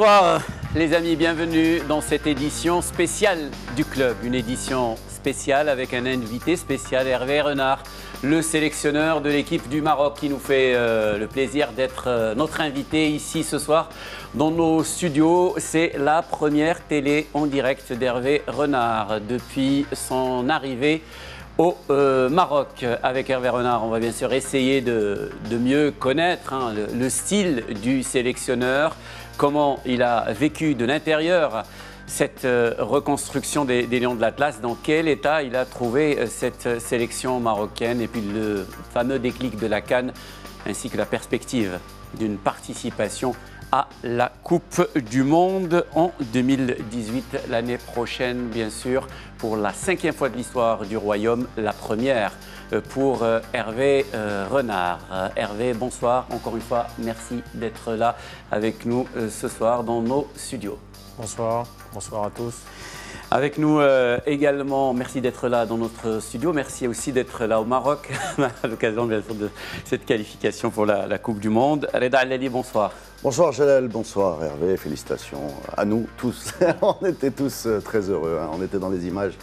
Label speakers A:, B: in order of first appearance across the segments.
A: Bonsoir les amis, bienvenue dans cette édition spéciale du club. Une édition spéciale avec un invité spécial, Hervé Renard, le sélectionneur de l'équipe du Maroc qui nous fait euh, le plaisir d'être euh, notre invité ici ce soir dans nos studios. C'est la première télé en direct d'Hervé Renard depuis son arrivée au euh, Maroc. Avec Hervé Renard, on va bien sûr essayer de, mieux connaître hein, le style du sélectionneur comment il a vécu de l'intérieur cette euh, reconstruction des, Lions de l'Atlas, dans quel état il a trouvé euh, cette sélection marocaine et puis le fameux déclic de la Cannes ainsi que la perspective d'une participation à la Coupe du Monde en 2018, l'année prochaine bien sûr, pour la cinquième fois de l'histoire du Royaume, la première. euh, pour euh, Hervé euh, Renard. Euh, Hervé, bonsoir, encore une fois, merci d'être là avec nous ce soir dans nos studios.
B: Bonsoir, bonsoir à tous.
A: Avec nous euh, également, merci d'être là dans notre studio. Merci aussi d'être là au Maroc à l'occasion bien sûr de cette qualification pour la, la Coupe du Monde. Reda Alali, bonsoir.
C: Bonsoir Jalal, bonsoir Hervé, félicitations à nous tous. on était tous très heureux, hein. on était dans les images.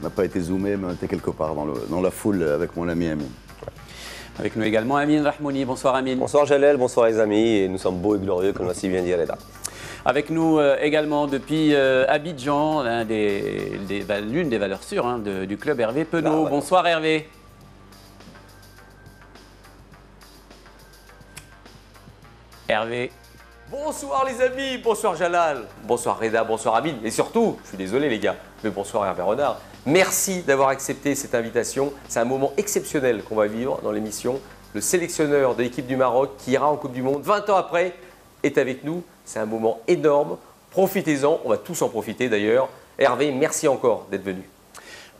C: On n'a pas été zoomé, mais on était quelque part dans, le- dans la foule avec mon ami Amin.
A: Avec nous également Amin Rahmouni. Bonsoir Amin.
D: Bonsoir Jalel, bonsoir les amis, et nous sommes beaux et glorieux comme l'a si bien dit Reda.
A: Avec nous euh, également depuis euh, Abidjan, des- des l'une des valeurs sûres hein, de- du club Hervé Penaud.
D: Ah ouais.
A: Bonsoir Hervé. Hervé.
E: Bonsoir les amis, bonsoir Jalal, bonsoir Reda, bonsoir Amine, et surtout, je suis désolé les gars, mais bonsoir Hervé Renard. Merci d'avoir accepté cette invitation. C'est un moment exceptionnel qu'on va vivre dans l'émission. Le sélectionneur de l'équipe du Maroc qui ira en Coupe du Monde 20 ans après est avec nous. C'est un moment énorme. Profitez-en, on va tous en profiter d'ailleurs. Hervé, merci encore d'être venu.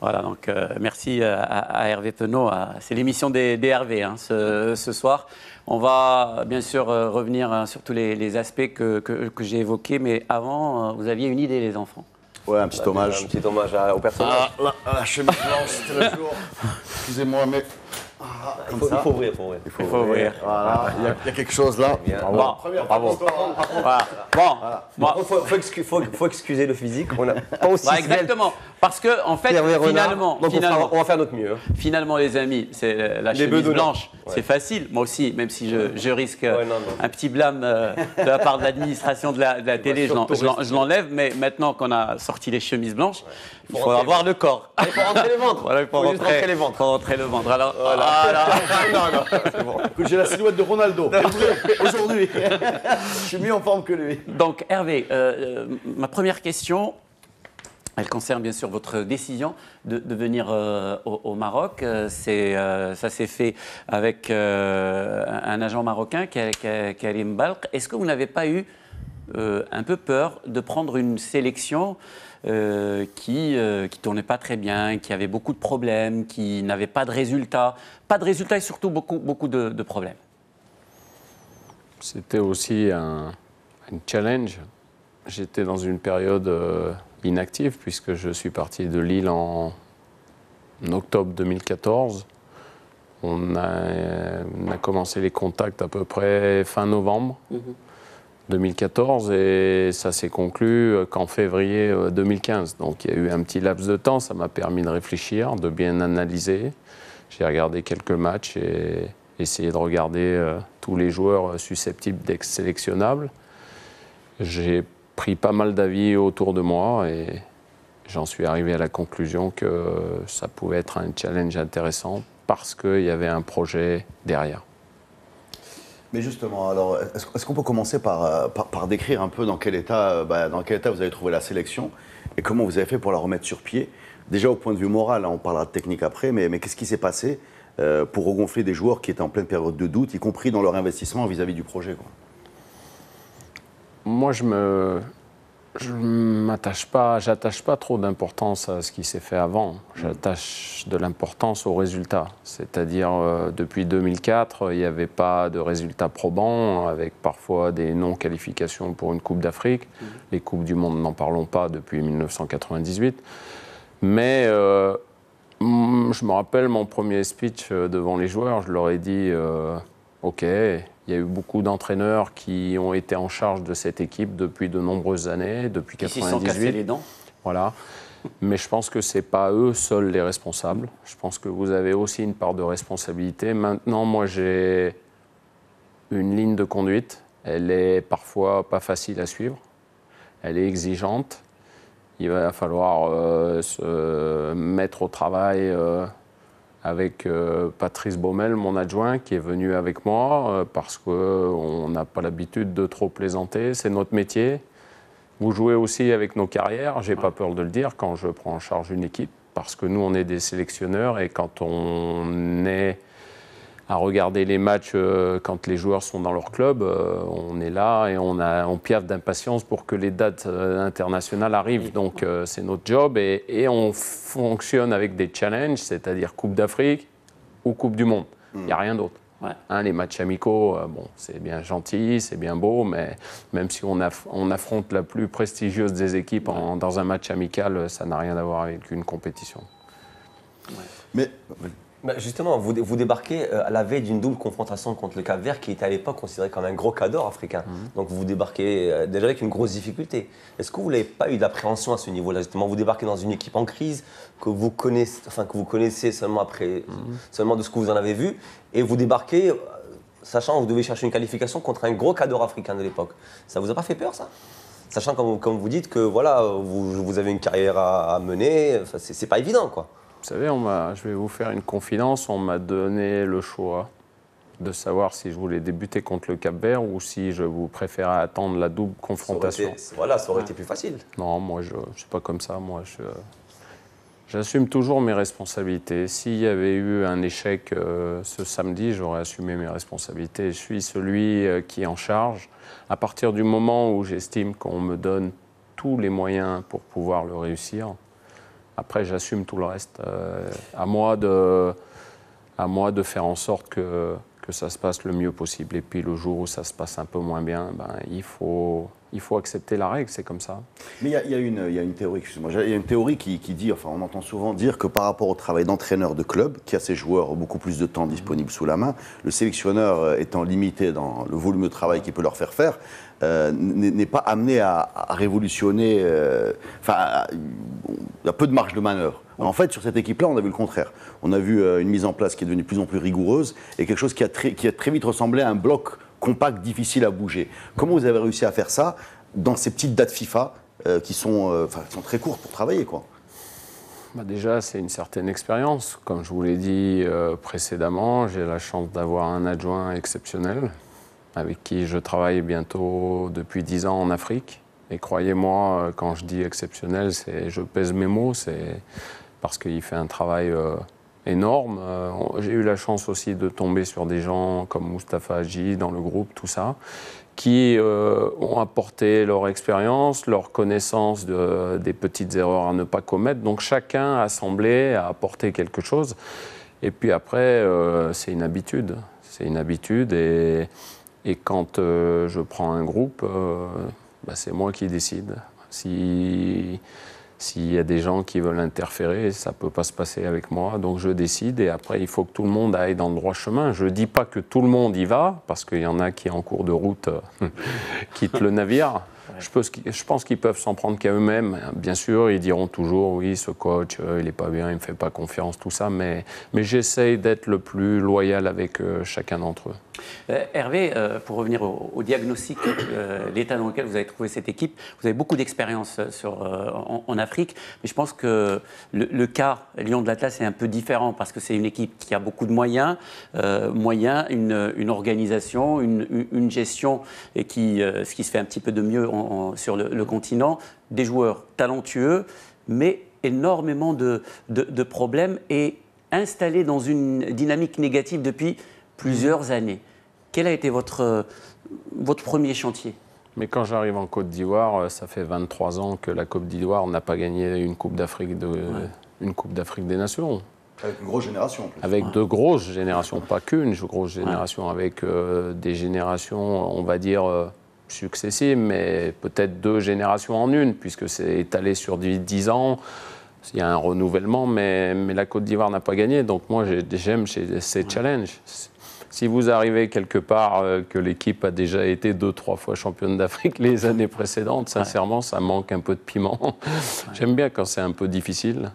A: Voilà, donc euh, merci à, à- Hervé Penaud. C'est l'émission des, Hervé hein, ce, soir. On va bien sûr euh, revenir hein, sur tous les, aspects que, j'ai évoqués, mais avant, euh, vous aviez une idée, les enfants.
C: Ouais, un petit
D: Un
C: hommage.
D: petit hommage à- au personnage.
C: Ah, la, la chemise blanche, c'était le jour. Excusez-moi, mais. Ah,
D: il, faut,
C: ça.
D: il faut ouvrir, il faut ouvrir.
C: Il faut,
A: Il faut ouvrir.
C: Voilà, il y, a- il y a quelque chose là.
A: Bon,
C: Première
A: bravo. Voilà. Bon, bon.
D: Il faut, faut excu- faut- faut excuser le physique, on n'a pas aussi
A: Bah, exactement. Parce que, en fait, finalement,
D: on, fera-
A: finalement,
D: on va faire notre mieux.
A: finalement, les amis, c'est la
D: Les
A: chemise blanche.
D: Ouais.
A: C'est facile. Moi aussi, même si je, je risque
D: Ouais, non, non.
A: un petit blâme euh, de la part de l'administration de la, de la télé, je l'en- je l'en- je l'enlève. Mais maintenant qu'on a sorti les chemises blanches, il faut avoir le corps.
D: Il faut rentrer les ventres.
A: Voilà, il faut
D: rentrer les ventres.
A: faut rentrer le ventre. Alors, voilà.
D: non, non, c'est bon.
C: Écoute, J'ai la silhouette de Ronaldo. Aujourd'hui. Je suis mieux en forme que lui.
A: Donc, Hervé, euh, euh, ma première question, elle concerne bien sûr votre décision de, de venir euh, au, au Maroc. Euh, c'est, euh, ça s'est fait avec euh, un agent marocain, Ka- Ka- Karim Balk. Est-ce que vous n'avez pas eu euh, un peu peur de prendre une sélection euh, qui ne tournait pas très bien, qui avait beaucoup de problèmes, qui n'avait pas de résultats Pas de résultats et surtout beaucoup, beaucoup de, de problèmes.
B: C'était aussi un, un challenge. J'étais dans une période euh, inactive puisque je suis parti de Lille en, en octobre 2014. On a, on a commencé les contacts à peu près fin novembre 2014 et ça s'est conclu euh, qu'en février euh, 2015. Donc il y a eu un petit laps de temps, ça m'a permis de réfléchir, de bien analyser. J'ai regardé quelques matchs et essayé de regarder euh, tous les joueurs susceptibles d'être sélectionnables. J'ai pris pas mal d'avis autour de moi et j'en suis arrivé à la conclusion que ça pouvait être un challenge intéressant parce qu'il y avait un projet derrière.
C: Mais justement, alors, est-ce qu'on peut commencer par, euh, décrire un peu dans quel, état, euh, bah, dans quel état vous avez trouvé la sélection et comment vous avez fait pour la remettre sur pied? Déjà au point de vue moral, hein, on parlera de technique après, mais, mais qu'est-ce qui s'est passé euh, pour regonfler des joueurs qui étaient en pleine période de doute, y compris dans leur investissement vis-à-vis du projet
B: Moi, je me, je m'attache pas, j'attache pas trop d'importance à ce qui s'est fait avant. J'attache de l'importance aux résultats. C'est-à-dire, euh, depuis 2004, il n'y avait pas de résultats probants, avec parfois des non-qualifications pour une Coupe d'Afrique. Les Coupes du Monde, n'en parlons pas depuis 1998. Mais euh, je me rappelle mon premier speech euh, devant les joueurs, je leur ai dit, euh, OK, il y a eu beaucoup d'entraîneurs qui ont été en charge de cette équipe depuis de nombreuses années, depuis
A: Qui s'y sont cassés
B: 98.
A: les dents.
B: Voilà. Mais je pense que ce n'est pas eux seuls les responsables. Je pense que vous avez aussi une part de responsabilité. Maintenant, moi, j'ai une ligne de conduite. Elle est parfois pas facile à suivre. Elle est exigeante. Il va falloir euh, se mettre au travail euh, avec euh, Patrice Baumel, mon adjoint, qui est venu avec moi euh, parce qu'on n'a pas l'habitude de trop plaisanter. C'est notre métier. Vous jouez aussi avec nos carrières, j'ai pas peur de le dire, quand je prends en charge une équipe, parce que nous, on est des sélectionneurs et quand on est à regarder les matchs euh, quand les joueurs sont dans leur club, euh, on est là et on, a, on piaffe d'impatience pour que les dates euh, internationales arrivent. Donc c'est notre job et, et on fonctionne avec des challenges, c'est-à-dire Coupe d'Afrique ou Coupe du Monde. Il n'y a rien d'autre.
A: Ouais.
B: Hein, les matchs amicaux, euh, bon, c'est bien gentil, c'est bien beau, mais même si on, aff- on affronte la plus prestigieuse des équipes en- dans un match amical, ça n'a rien à voir avec une compétition.
C: Mais
D: Bah, justement, vous, vous débarquez euh, à la veille d'une double confrontation contre le Cap Vert qui était à l'époque considéré comme un gros cador africain. Donc vous débarquez euh, déjà avec une grosse difficulté. Est-ce que vous n'avez pas eu d'appréhension à ce niveau-là Justement, vous débarquez dans une équipe en crise que vous connaissez, enfin, que vous connaissez seulement après, seulement de ce que vous en avez vu, et vous débarquez, euh, sachant que vous devez chercher une qualification contre un gros cador africain de l'époque. Ça vous a pas fait peur ça? Sachant comme, comme vous dites que voilà, vous, vous avez une carrière à, à mener, enfin, c'est pas évident quoi.
B: Vous savez, on je vais vous faire une confidence, on m'a donné le choix de savoir si je voulais débuter contre le Cap Vert ou si je vous préférais attendre la double
D: Ça
B: confrontation.
D: été- voilà, ça aurait été plus facile.
B: Non, moi, je ne suis pas comme ça. Moi, je, j'assume toujours mes responsabilités. S'il y avait eu un échec euh, ce samedi, j'aurais assumé mes responsabilités. Je suis celui euh, qui est en charge. À partir du moment où j'estime qu'on me donne tous les moyens pour pouvoir le réussir, après, j'assume tout le reste. Euh, à, moi de, à moi de faire en sorte que, que ça se passe le mieux possible. Et puis, le jour où ça se passe un peu moins bien, ben, il, faut, il faut accepter la règle, c'est comme ça.
C: Mais il y y y a une théorie, il y a une théorie qui, qui dit, enfin on entend souvent dire que par rapport au travail d'entraîneur de club, qui a ses joueurs beaucoup plus de temps disponible sous la main, le sélectionneur étant limité dans le volume de travail qu'il peut leur faire faire, euh, n'est pas amené à, à révolutionner, euh, enfin il y a peu de marge de manœuvre. En fait, sur cette équipe-là, on a vu le contraire. On a vu euh, une mise en place qui est devenue de plus en plus rigoureuse et quelque chose qui a très, qui a très vite ressemblé à un bloc compact, difficile à bouger. Comment vous avez réussi à faire ça dans ces petites dates FIFA euh, qui, sont, euh, très courtes pour travailler quoi?
B: Bah déjà, c'est une certaine expérience. Comme je vous l'ai dit euh, précédemment, j'ai la chance d'avoir un adjoint exceptionnel avec qui je travaille bientôt depuis 10 ans en Afrique. Et croyez-moi, euh, quand je dis exceptionnel, c'est, je pèse mes mots, c'est parce qu'il fait un travail euh, énorme. Euh, j'ai eu la chance aussi de tomber sur des gens comme Mustapha Hadji dans le groupe, tout ça, qui ont apporté leur expérience, leur connaissance de- des petites erreurs à ne pas commettre. Donc chacun a semblé apporter quelque chose. Et puis après, c'est une habitude. C'est une habitude. Et, et quand euh, je prends un groupe, euh, bah, c'est moi qui décide. Si, s'il y a des gens qui veulent interférer, ça ne peut pas se passer avec moi. Donc je décide et après, il faut que tout le monde aille dans le droit chemin. Je ne dis pas que tout le monde y va, parce qu'il y en a qui, en cours de route, euh, quittent le navire. Je, pense qu'ils- je pense qu'ils peuvent s'en prendre qu'à eux-mêmes. Bien sûr, ils diront toujours oui, ce coach, il n'est pas bien, il ne me fait pas confiance, tout ça. Mais, mais j'essaye d'être le plus loyal avec chacun d'entre eux.
A: Euh, Hervé, euh, pour revenir au, diagnostic, euh, l'état dans lequel vous avez trouvé cette équipe, vous avez beaucoup d'expérience en, Afrique, mais je pense que le, cas Lyon de l'Atlas est un peu différent parce que c'est une équipe qui a beaucoup de moyens, moyens, une, organisation, une, gestion et qui, ce qui se fait un petit peu de mieux sur le, continent, des joueurs talentueux, mais énormément de- de problèmes et installés dans une dynamique négative depuis plusieurs années. Quel a été votre, votre premier chantier?
B: Mais quand j'arrive en Côte d'Ivoire, euh, ça fait 23 ans que la Côte d'Ivoire n'a pas gagné une Coupe d'Afrique de, une Coupe d'Afrique des Nations.
C: Avec une grosse génération en plus.
B: Avec de grosses générations, pas qu'une grosse génération, avec euh, des générations, on va dire, euh, successives, mais peut-être deux générations en une, puisque c'est étalé sur 10 ans. Il y a un renouvellement, mais, mais la Côte d'Ivoire n'a pas gagné. Donc moi, j'ai- j'aime ces ces challenges. Si vous arrivez quelque part euh, que l'équipe a déjà été deux, trois fois championne d'Afrique les années précédentes, sincèrement, ça manque un peu de piment. J'aime bien quand c'est un peu difficile.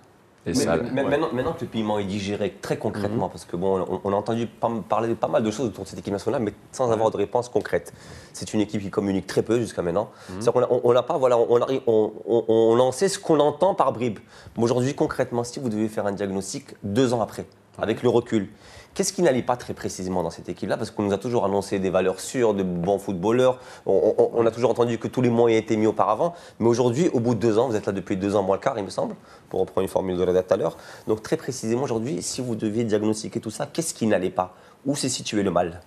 B: Et
D: Mais-
B: ça,
D: mais- maintenant, maintenant que le piment est digéré très concrètement, parce que bon, on, on a entendu pas- parler de pas mal de choses autour de cette équipe nationale, mais sans avoir de réponse concrète. C'est une équipe qui communique très peu jusqu'à maintenant. C'est-à-dire qu'on a- on- on n'a pas, voilà, on, arrive, on, on- on en sait ce qu'on entend par bribes. Mais aujourd'hui, concrètement, si vous devez faire un diagnostic deux ans après, avec le recul, Qu'est-ce qui n'allait pas très précisément dans cette équipe-là? Parce qu'on nous a toujours annoncé des valeurs sûres, de bons footballeurs. On, a toujours entendu que tous les moyens étaient mis auparavant. Mais aujourd'hui, au bout de deux ans, vous êtes là depuis deux ans moins le quart, il me semble, pour reprendre une formule de Reda tout à l'heure. Donc très précisément aujourd'hui, si vous deviez diagnostiquer tout ça, qu'est-ce qui n'allait pas? Où s'est situé le mal?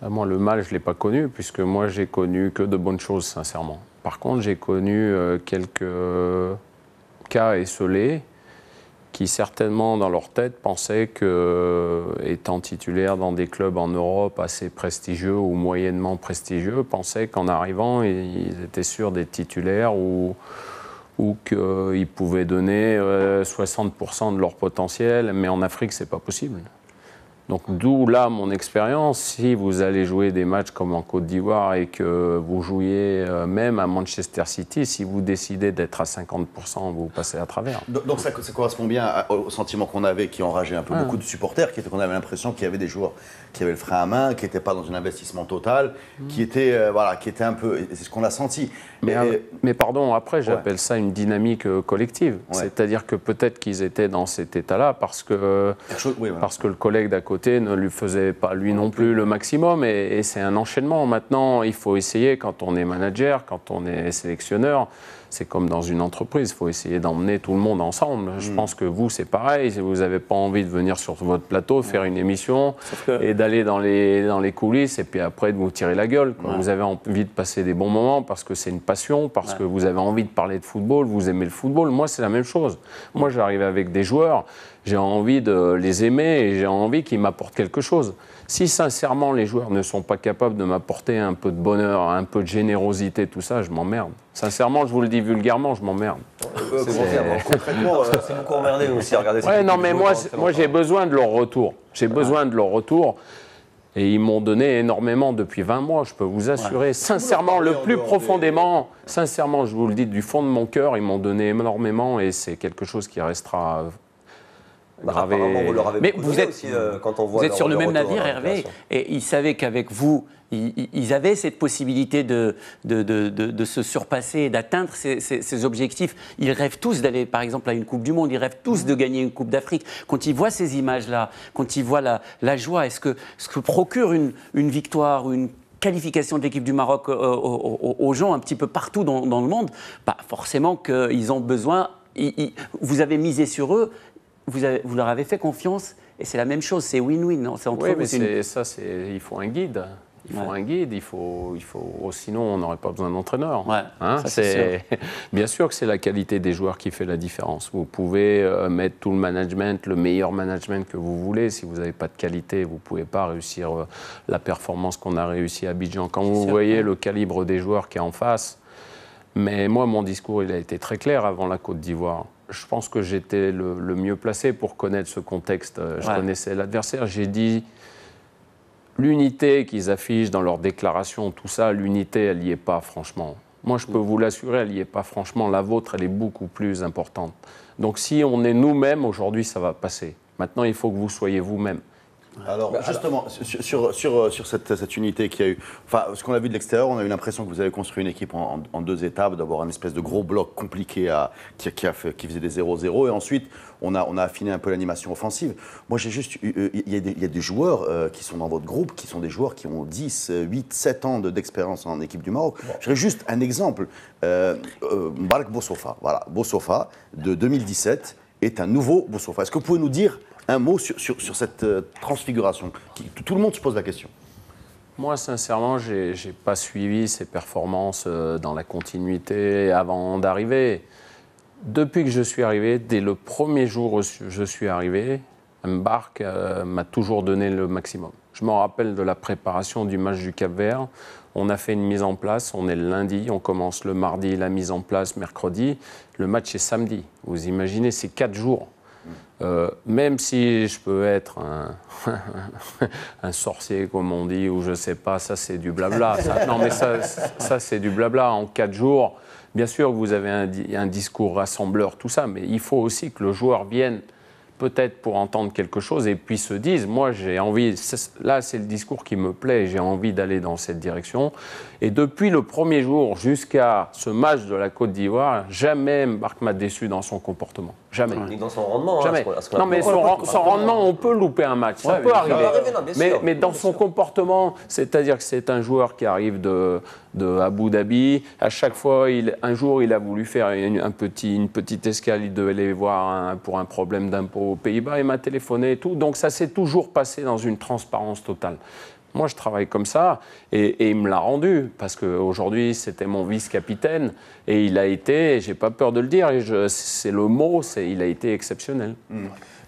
B: Ah, Moi, le mal, je ne l'ai pas connu, puisque moi, j'ai connu que de bonnes choses, sincèrement. Par contre, j'ai connu euh, quelques cas esselés qui, certainement, dans leur tête, pensaient que, euh, étant titulaires dans des clubs en Europe assez prestigieux ou moyennement prestigieux, pensaient qu'en arrivant, ils étaient sûrs d'être titulaires ou, ou qu'ils pouvaient donner euh, 60% de leur potentiel. Mais en Afrique, ce n'est pas possible. Donc d'où là mon expérience, si vous allez jouer des matchs comme en Côte d'Ivoire et que vous jouiez euh, même à Manchester City, si vous décidez d'être à 50%, vous passez à travers.
C: Donc ça, ça correspond bien au sentiment qu'on avait, qui enrageait un peu
B: Ah.
C: beaucoup de supporters, qui était qu'on avait l'impression qu'il y avait des joueurs qui avaient le frein à main, qui n'étaient pas dans un investissement total, qui étaient euh, voilà, qui étaient un peu, c'est ce qu'on a senti.
B: Mais,
C: Et-
B: mais pardon, après j'appelle ça une dynamique euh, collective.
C: Ouais.
B: C'est-à-dire que peut-être qu'ils étaient dans cet état-là parce que,
C: quelque chose- oui, voilà.
B: parce que le collègue d'à côté ne lui faisait pas lui non plus le maximum et, et c'est un enchaînement. Maintenant, il faut essayer quand on est manager, quand on est sélectionneur, c'est comme dans une entreprise, il faut essayer d'emmener tout le monde ensemble. Je
C: Mm.
B: pense que vous, c'est pareil. Si vous n'avez pas envie de venir sur votre plateau, faire une émission
A: que-
B: et d'aller dans les, dans les coulisses et puis après de vous tirer la gueule. quoi.
A: Ouais.
B: Vous avez envie de passer des bons moments parce que c'est une passion, parce
A: Ouais.
B: que vous avez envie de parler de football, vous aimez le football. Moi, c'est la même chose. Moi, j'arrive avec des joueurs, j'ai envie de les aimer et j'ai envie qu'ils m'apportent quelque chose. Si sincèrement les joueurs ne sont pas capables de m'apporter un peu de bonheur, un peu de générosité, tout ça, je m'emmerde. Sincèrement, je vous le dis vulgairement, je m'emmerde.
C: Euh, concrètement, euh,
D: C'est beaucoup emmerdé aussi à regarder cette
B: Ouais, non, mais moi, moi j'ai besoin de leur retour. J'ai besoin de leur retour. Et ils m'ont donné énormément depuis 20 mois, je peux vous assurer. Sincèrement, le plus
C: des-
B: profondément, sincèrement, je vous le dis du fond de mon cœur, ils m'ont donné énormément et c'est quelque chose qui restera
D: Bah,
B: gravé.
D: apparemment, vous leur avez
A: Mais vous êtes-
D: aussi, euh, quand on voit
A: Vous êtes
D: leur-
A: sur le même navire, Hervé, et ils savaient qu'avec vous, ils, avaient cette possibilité de, de, de- de- de se surpasser et d'atteindre ces, ces- ces objectifs. Ils rêvent tous d'aller, par exemple, à une Coupe du Monde, ils rêvent tous de gagner une Coupe d'Afrique. Quand ils voient ces images-là, quand ils voient la, la joie, est-ce que, ce que procure une, une victoire, une qualification de l'équipe du Maroc euh, aux, gens un petit peu partout dans, le monde, bah forcément qu'ils ont besoin, vous avez misé sur eux, vous, avez- vous leur avez fait confiance, et c'est la même chose, c'est win-win, C'est entre
B: Oui, mais
A: une-
B: ça, il faut un guide. Il faut
A: Ouais.
B: un guide, il faut, il faut, oh, sinon on n'aurait pas besoin d'entraîneur.
A: Ouais,
B: Hein,
A: c'est
B: bien sûr que c'est la qualité des joueurs qui fait la différence. Vous pouvez euh, mettre tout le management, le meilleur management que vous voulez, si vous n'avez pas de qualité, vous pouvez pas réussir euh, la performance qu'on a réussi à Abidjan. Quand vous
A: sûr.
B: voyez le calibre des joueurs qui est en face, mais moi mon discours il a été très clair avant la Côte d'Ivoire. Je pense que j'étais le, le mieux placé pour connaître ce contexte. Euh, Je
A: Ouais.
B: connaissais l'adversaire. J'ai dit l'unité qu'ils affichent dans leurs déclarations, tout ça, l'unité, elle n'y est pas, franchement. Moi, je peux vous l'assurer, elle n'y est pas, franchement. La vôtre, elle est beaucoup plus importante. Donc, si on est nous-mêmes, aujourd'hui, ça va passer. Maintenant, il faut que vous soyez vous-même.
C: Alors, justement, sur, sur, sur, sur cette, cette unité qui a eu. Enfin, ce qu'on a vu de l'extérieur, on a eu l'impression que vous avez construit une équipe en, en- en deux étapes, d'avoir un espèce de gros bloc compliqué à, qui, qui a fait- qui faisait des 0-0. Et ensuite, on a, on a affiné un peu l'animation offensive. Moi, j'ai juste. euh, Il y, a des- il y a des joueurs euh, qui sont dans votre groupe, qui sont des joueurs qui ont 10, euh, 8, 7 ans de- d'expérience en équipe du Maroc. J'aurais juste un exemple. Euh, euh, Mbarek Bossofa, voilà. Bossofa, de 2017, est un nouveau Bossofa. Est-ce que vous pouvez nous dire un mot sur, sur, cette euh, transfiguration Tout le monde se pose la question.
B: Moi, sincèrement, je n'ai pas suivi ses performances euh, dans la continuité avant d'arriver. Depuis que je suis arrivé, dès le premier jour où je suis arrivé, Mbark euh, m'a toujours donné le maximum. Je me rappelle de la préparation du match du Cap-Vert. On a fait une mise en place, on est le lundi, on commence le mardi, la mise en place mercredi. Le match est samedi. Vous imaginez, c'est quatre jours. Euh, même si je peux être un, sorcier, comme on dit, ou je sais pas, ça c'est du blabla. Non, mais ça, c'est du blabla. En quatre jours, bien sûr vous avez un, di- un discours rassembleur, tout ça, mais il faut aussi que le joueur vienne peut-être pour entendre quelque chose et puis se dise, moi j'ai envie, là c'est le discours qui me plaît, j'ai envie d'aller dans cette direction. Et depuis le premier jour jusqu'à ce match de la Côte d'Ivoire, jamais Marc m'a déçu dans son comportement. Jamais.
D: Ni dans son rendement. hein,
B: Jamais.
D: à ce
B: non,
D: a
B: mais son, rendement, on peut louper un match. Ça
A: Ouais,
B: peut arriver.
D: sûr. Ça peut arriver, non, bien
B: mais, dans son comportement, c'est-à-dire que c'est un joueur qui arrive de, de Abu Dhabi. À chaque fois, il, un jour, il a voulu faire une, un petit, une petite escale. Il devait aller voir un- pour un problème d'impôt aux Pays-Bas. Il m'a téléphoné et tout. Donc ça s'est toujours passé dans une transparence totale. Moi, je travaille comme ça et, et il me l'a rendu parce qu'aujourd'hui, c'était mon vice-capitaine et il a été, j'ai pas peur de le dire, c'est le mot, c'est il a été exceptionnel.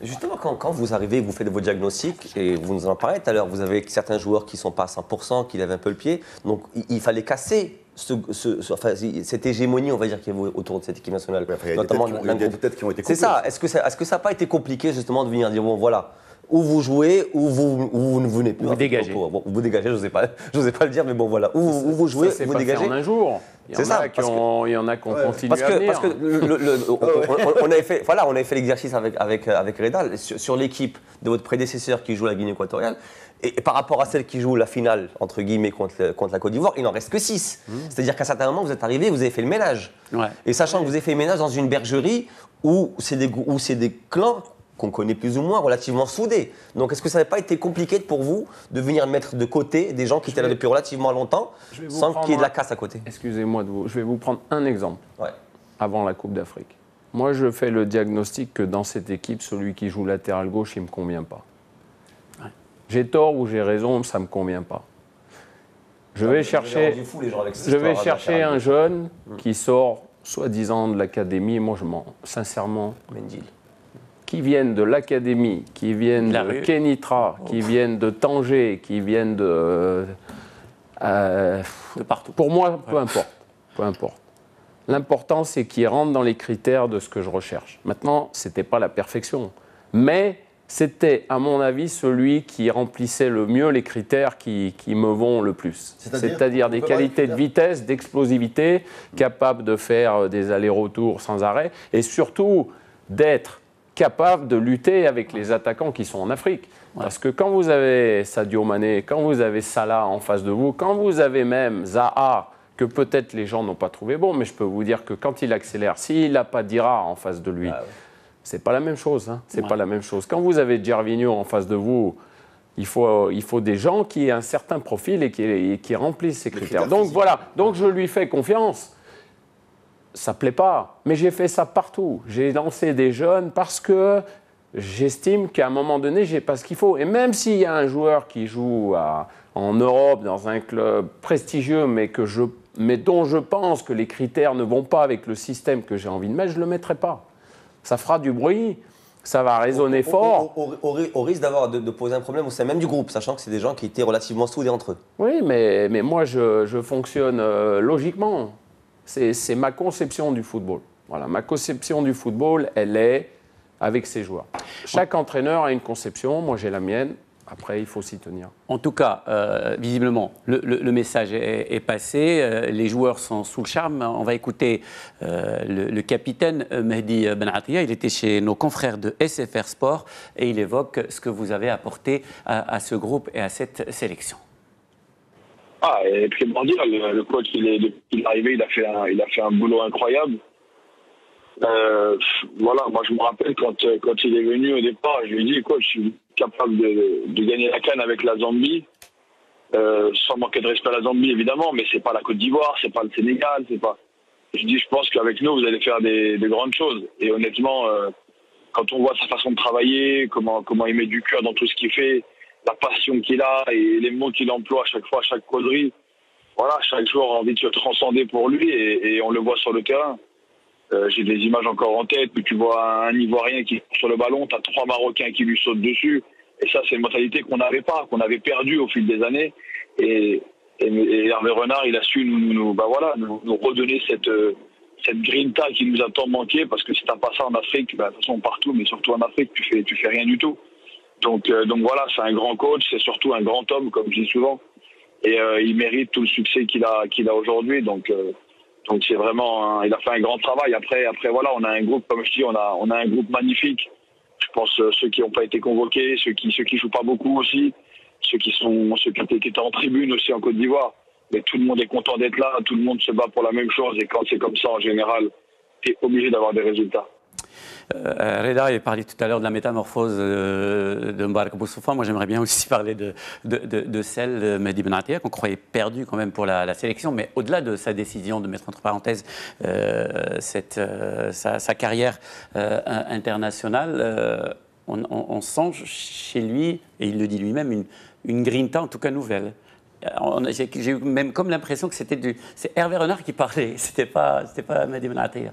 D: Justement, quand, quand vous arrivez, vous faites vos diagnostics, et vous nous en parlez tout à l'heure, vous avez certains joueurs qui ne sont pas à 100%, qui lèvent un peu le pied. Donc, il, il fallait casser ce- ce- ce- enfin, cette hégémonie, on va dire, qui est autour de cette équipe nationale.
C: Enfin, il y a des têtes qui ont- il y a des têtes qui ont été
D: C'est
C: coupées
D: ça.
C: aussi.
D: Est-ce que ça est-ce que ça n'a pas été compliqué, justement, de venir dire, bon, voilà, ou vous jouez, ou vous, ou vous ne venez plus.
A: Vous
D: Enfin,
A: dégagez.
D: Bon, vous dégagez, je n'osais pas, pas le dire, mais bon, voilà. Ou, ou vous jouez,
B: ça
D: vous
B: pas
D: dégagez.
B: fait en un jour. Il y en
D: C'est ça,
B: a qui
D: parce que-
B: ont, il y en a qui ont continué
D: Parce
B: à
D: que,
B: venir.
D: parce que le- le- le- on, on- on avait fait, voilà, on avait fait l'exercice avec, avec, euh, avec Reda sur, sur l'équipe de votre prédécesseur qui joue la Guinée équatoriale. Et, et par rapport à celle qui joue la finale, entre guillemets, contre, le- contre la Côte d'Ivoire, il n'en reste que 6. C'est-à-dire qu'à un certain moment, vous êtes arrivé, vous avez fait le ménage.
A: Ouais.
D: Et sachant que vous avez fait le ménage dans une bergerie où c'est des, où c'est des clans qu'on connaît plus ou moins relativement soudés. Donc est-ce que ça n'avait pas été compliqué pour vous de venir mettre de côté des gens qui étaient là
B: vais-
D: depuis relativement longtemps sans qu'il y ait de la casse à côté?
B: Excusez-moi de vous. Je vais vous prendre un exemple
D: Ouais.
B: avant la Coupe d'Afrique. Moi, je fais le diagnostic que dans cette équipe, celui qui joue latéral gauche, il ne me convient pas. J'ai tort ou j'ai raison, ça ne me convient pas. Je vais chercher, je vais chercher un jeune qui sort soi-disant de l'académie. Moi, je m'en, sincèrement,
D: Mendil.
B: Qui viennent de l'académie, qui viennent
A: De la
B: de
A: rue.
B: Kenitra, qui viennent de Tanger, qui viennent de. euh,
A: De partout.
B: pour moi, peu importe. Peu importe. L'important, c'est qu'ils rentrent dans les critères de ce que je recherche. Maintenant, ce n'était pas la perfection. Mais c'était, à mon avis, celui qui remplissait le mieux les critères qui, qui me vont le plus.
C: C'est-à-dire
B: des qualités de vitesse, d'explosivité, capable de faire euh, des allers-retours sans arrêt, et surtout d'être capable de lutter avec les attaquants qui sont en Afrique. Parce que quand vous avez Sadio Mané, quand vous avez Salah en face de vous, quand vous avez même Zaha, que peut-être les gens n'ont pas trouvé bon, mais je peux vous dire que quand il accélère, s'il n'a pas Dira en face de lui,
D: Ah ouais.
B: c'est pas la même chose. Hein. C'est
A: Ouais.
B: pas la même chose. Quand vous avez Gervinho en face de vous, il faut, il faut des gens qui aient un certain profil et qui, et qui remplissent ces critères. Donc voilà. Donc je lui fais confiance. Ça plaît pas, mais j'ai fait ça partout. J'ai lancé des jeunes parce que j'estime qu'à un moment donné, j'ai pas ce qu'il faut. Et même s'il y a un joueur qui joue à- en Europe dans un club prestigieux, mais que je, mais dont je pense que les critères ne vont pas avec le système que j'ai envie de mettre, je le mettrai pas. Ça fera du bruit, ça va résonner
D: Au-
B: fort.
D: Au, au- au- au risque d'avoir de, de poser un problème au sein même du groupe, sachant que c'est des gens qui étaient relativement soudés entre eux.
B: Oui, mais, mais moi, je, je fonctionne euh, logiquement. C'est ma conception du football. Voilà, ma conception du football, elle est avec ses joueurs. Chaque entraîneur a une conception, moi j'ai la mienne. Après, il faut s'y tenir.
A: En tout cas, euh, visiblement, le, le- le message est, est passé. euh, les joueurs sont sous le charme. On va écouter euh, le, le capitaine Mehdi Benatia. Il était chez nos confrères de SFR Sport et il évoque ce que vous avez apporté à, à ce groupe et à cette sélection.
F: Ah, et primordial. Le, le coach, il est, est arrivé, il a fait un, il a fait un boulot incroyable. Euh, voilà, moi je me rappelle quand, euh, quand il est venu au départ, je lui ai dit, je suis capable de, de gagner la canne avec la Zambie, euh, sans manquer de respect à la Zambie évidemment, mais c'est pas la Côte d'Ivoire, c'est pas le Sénégal, c'est pas. Je dis, je pense qu'avec nous, vous allez faire des, des grandes choses. Et honnêtement, quand on voit sa façon de travailler, comment, comment il met du cœur dans tout ce qu'il fait, la passion qu'il a et les mots qu'il emploie à chaque fois, à chaque causerie, voilà, chaque joueur a envie de se transcender pour lui et, on le voit sur le terrain. Euh, J'ai des images encore en tête où tu vois un Ivoirien qui est sur le ballon, tu as trois Marocains qui lui sautent dessus. Et ça, c'est une mentalité qu'on n'avait pas, qu'on avait perdue au fil des années. Et, Hervé Renard, il a su bah nous redonner cette, euh, cette grinta qui nous a tant manqué, parce que si t'as pas ça en Afrique, bah, de toute façon partout, mais surtout en Afrique, tu fais, tu fais rien du tout. Donc, euh, donc voilà, c'est un grand coach, c'est surtout un grand homme, comme je dis souvent, et euh, il mérite tout le succès qu'il a, qu'il a aujourd'hui. Donc, euh, donc c'est vraiment, il a fait un grand travail. Après, après voilà, on a un groupe, comme je dis, on a, on a un groupe magnifique. Je pense euh, ceux qui n'ont pas été convoqués, ceux qui, ceux qui jouent pas beaucoup aussi, ceux qui sont, ceux qui étaient, en tribune aussi en Côte d'Ivoire. Mais tout le monde est content d'être là, tout le monde se bat pour la même chose. Et quand c'est comme ça, en général, tu es obligé d'avoir des résultats.
A: Euh, Reda avait parlé tout à l'heure de la métamorphose euh, de Mbarak Boussoufa. Moi, j'aimerais bien aussi parler de, de, de- de celle de Mehdi Benatia, qu'on croyait perdu quand même pour la, sélection. Mais au-delà de sa décision de mettre entre parenthèses euh, euh, sa, carrière euh, internationale, euh, on, sent chez lui, et il le dit lui-même, une, une grinta en tout cas nouvelle. Euh, a- J'ai eu même comme l'impression que c'était c'est Hervé Renard qui parlait, c'était pas, pas Mehdi Benatia.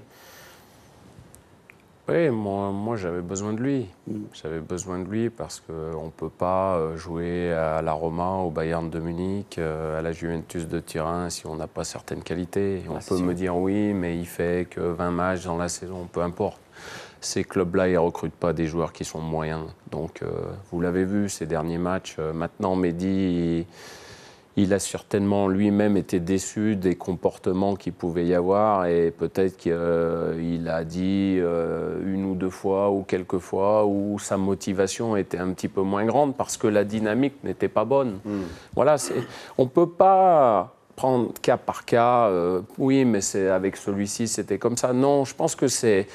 B: Oui, moi, moi j'avais besoin de lui. J'avais besoin de lui parce qu'on ne peut pas euh, jouer à la Roma, au Bayern de Munich, euh, à la Juventus de Turin si on n'a pas certaines qualités. On
A: c'est
B: peut me dire oui, mais il fait que 20 matchs dans la saison, peu importe. Ces clubs-là, ils ne recrutent pas des joueurs qui sont moyens. Donc, euh, vous l'avez vu, ces derniers matchs. euh, maintenant, Mehdi, il- il a certainement lui-même été déçu des comportements qu'il pouvait y avoir et peut-être qu'il a dit euh, une ou deux fois ou quelques fois où sa motivation était un petit peu moins grande parce que la dynamique n'était pas bonne. Voilà, c'est- on ne peut pas prendre cas par cas, euh, oui, mais c'est avec celui-ci, c'était comme ça. Non, je pense que c'est...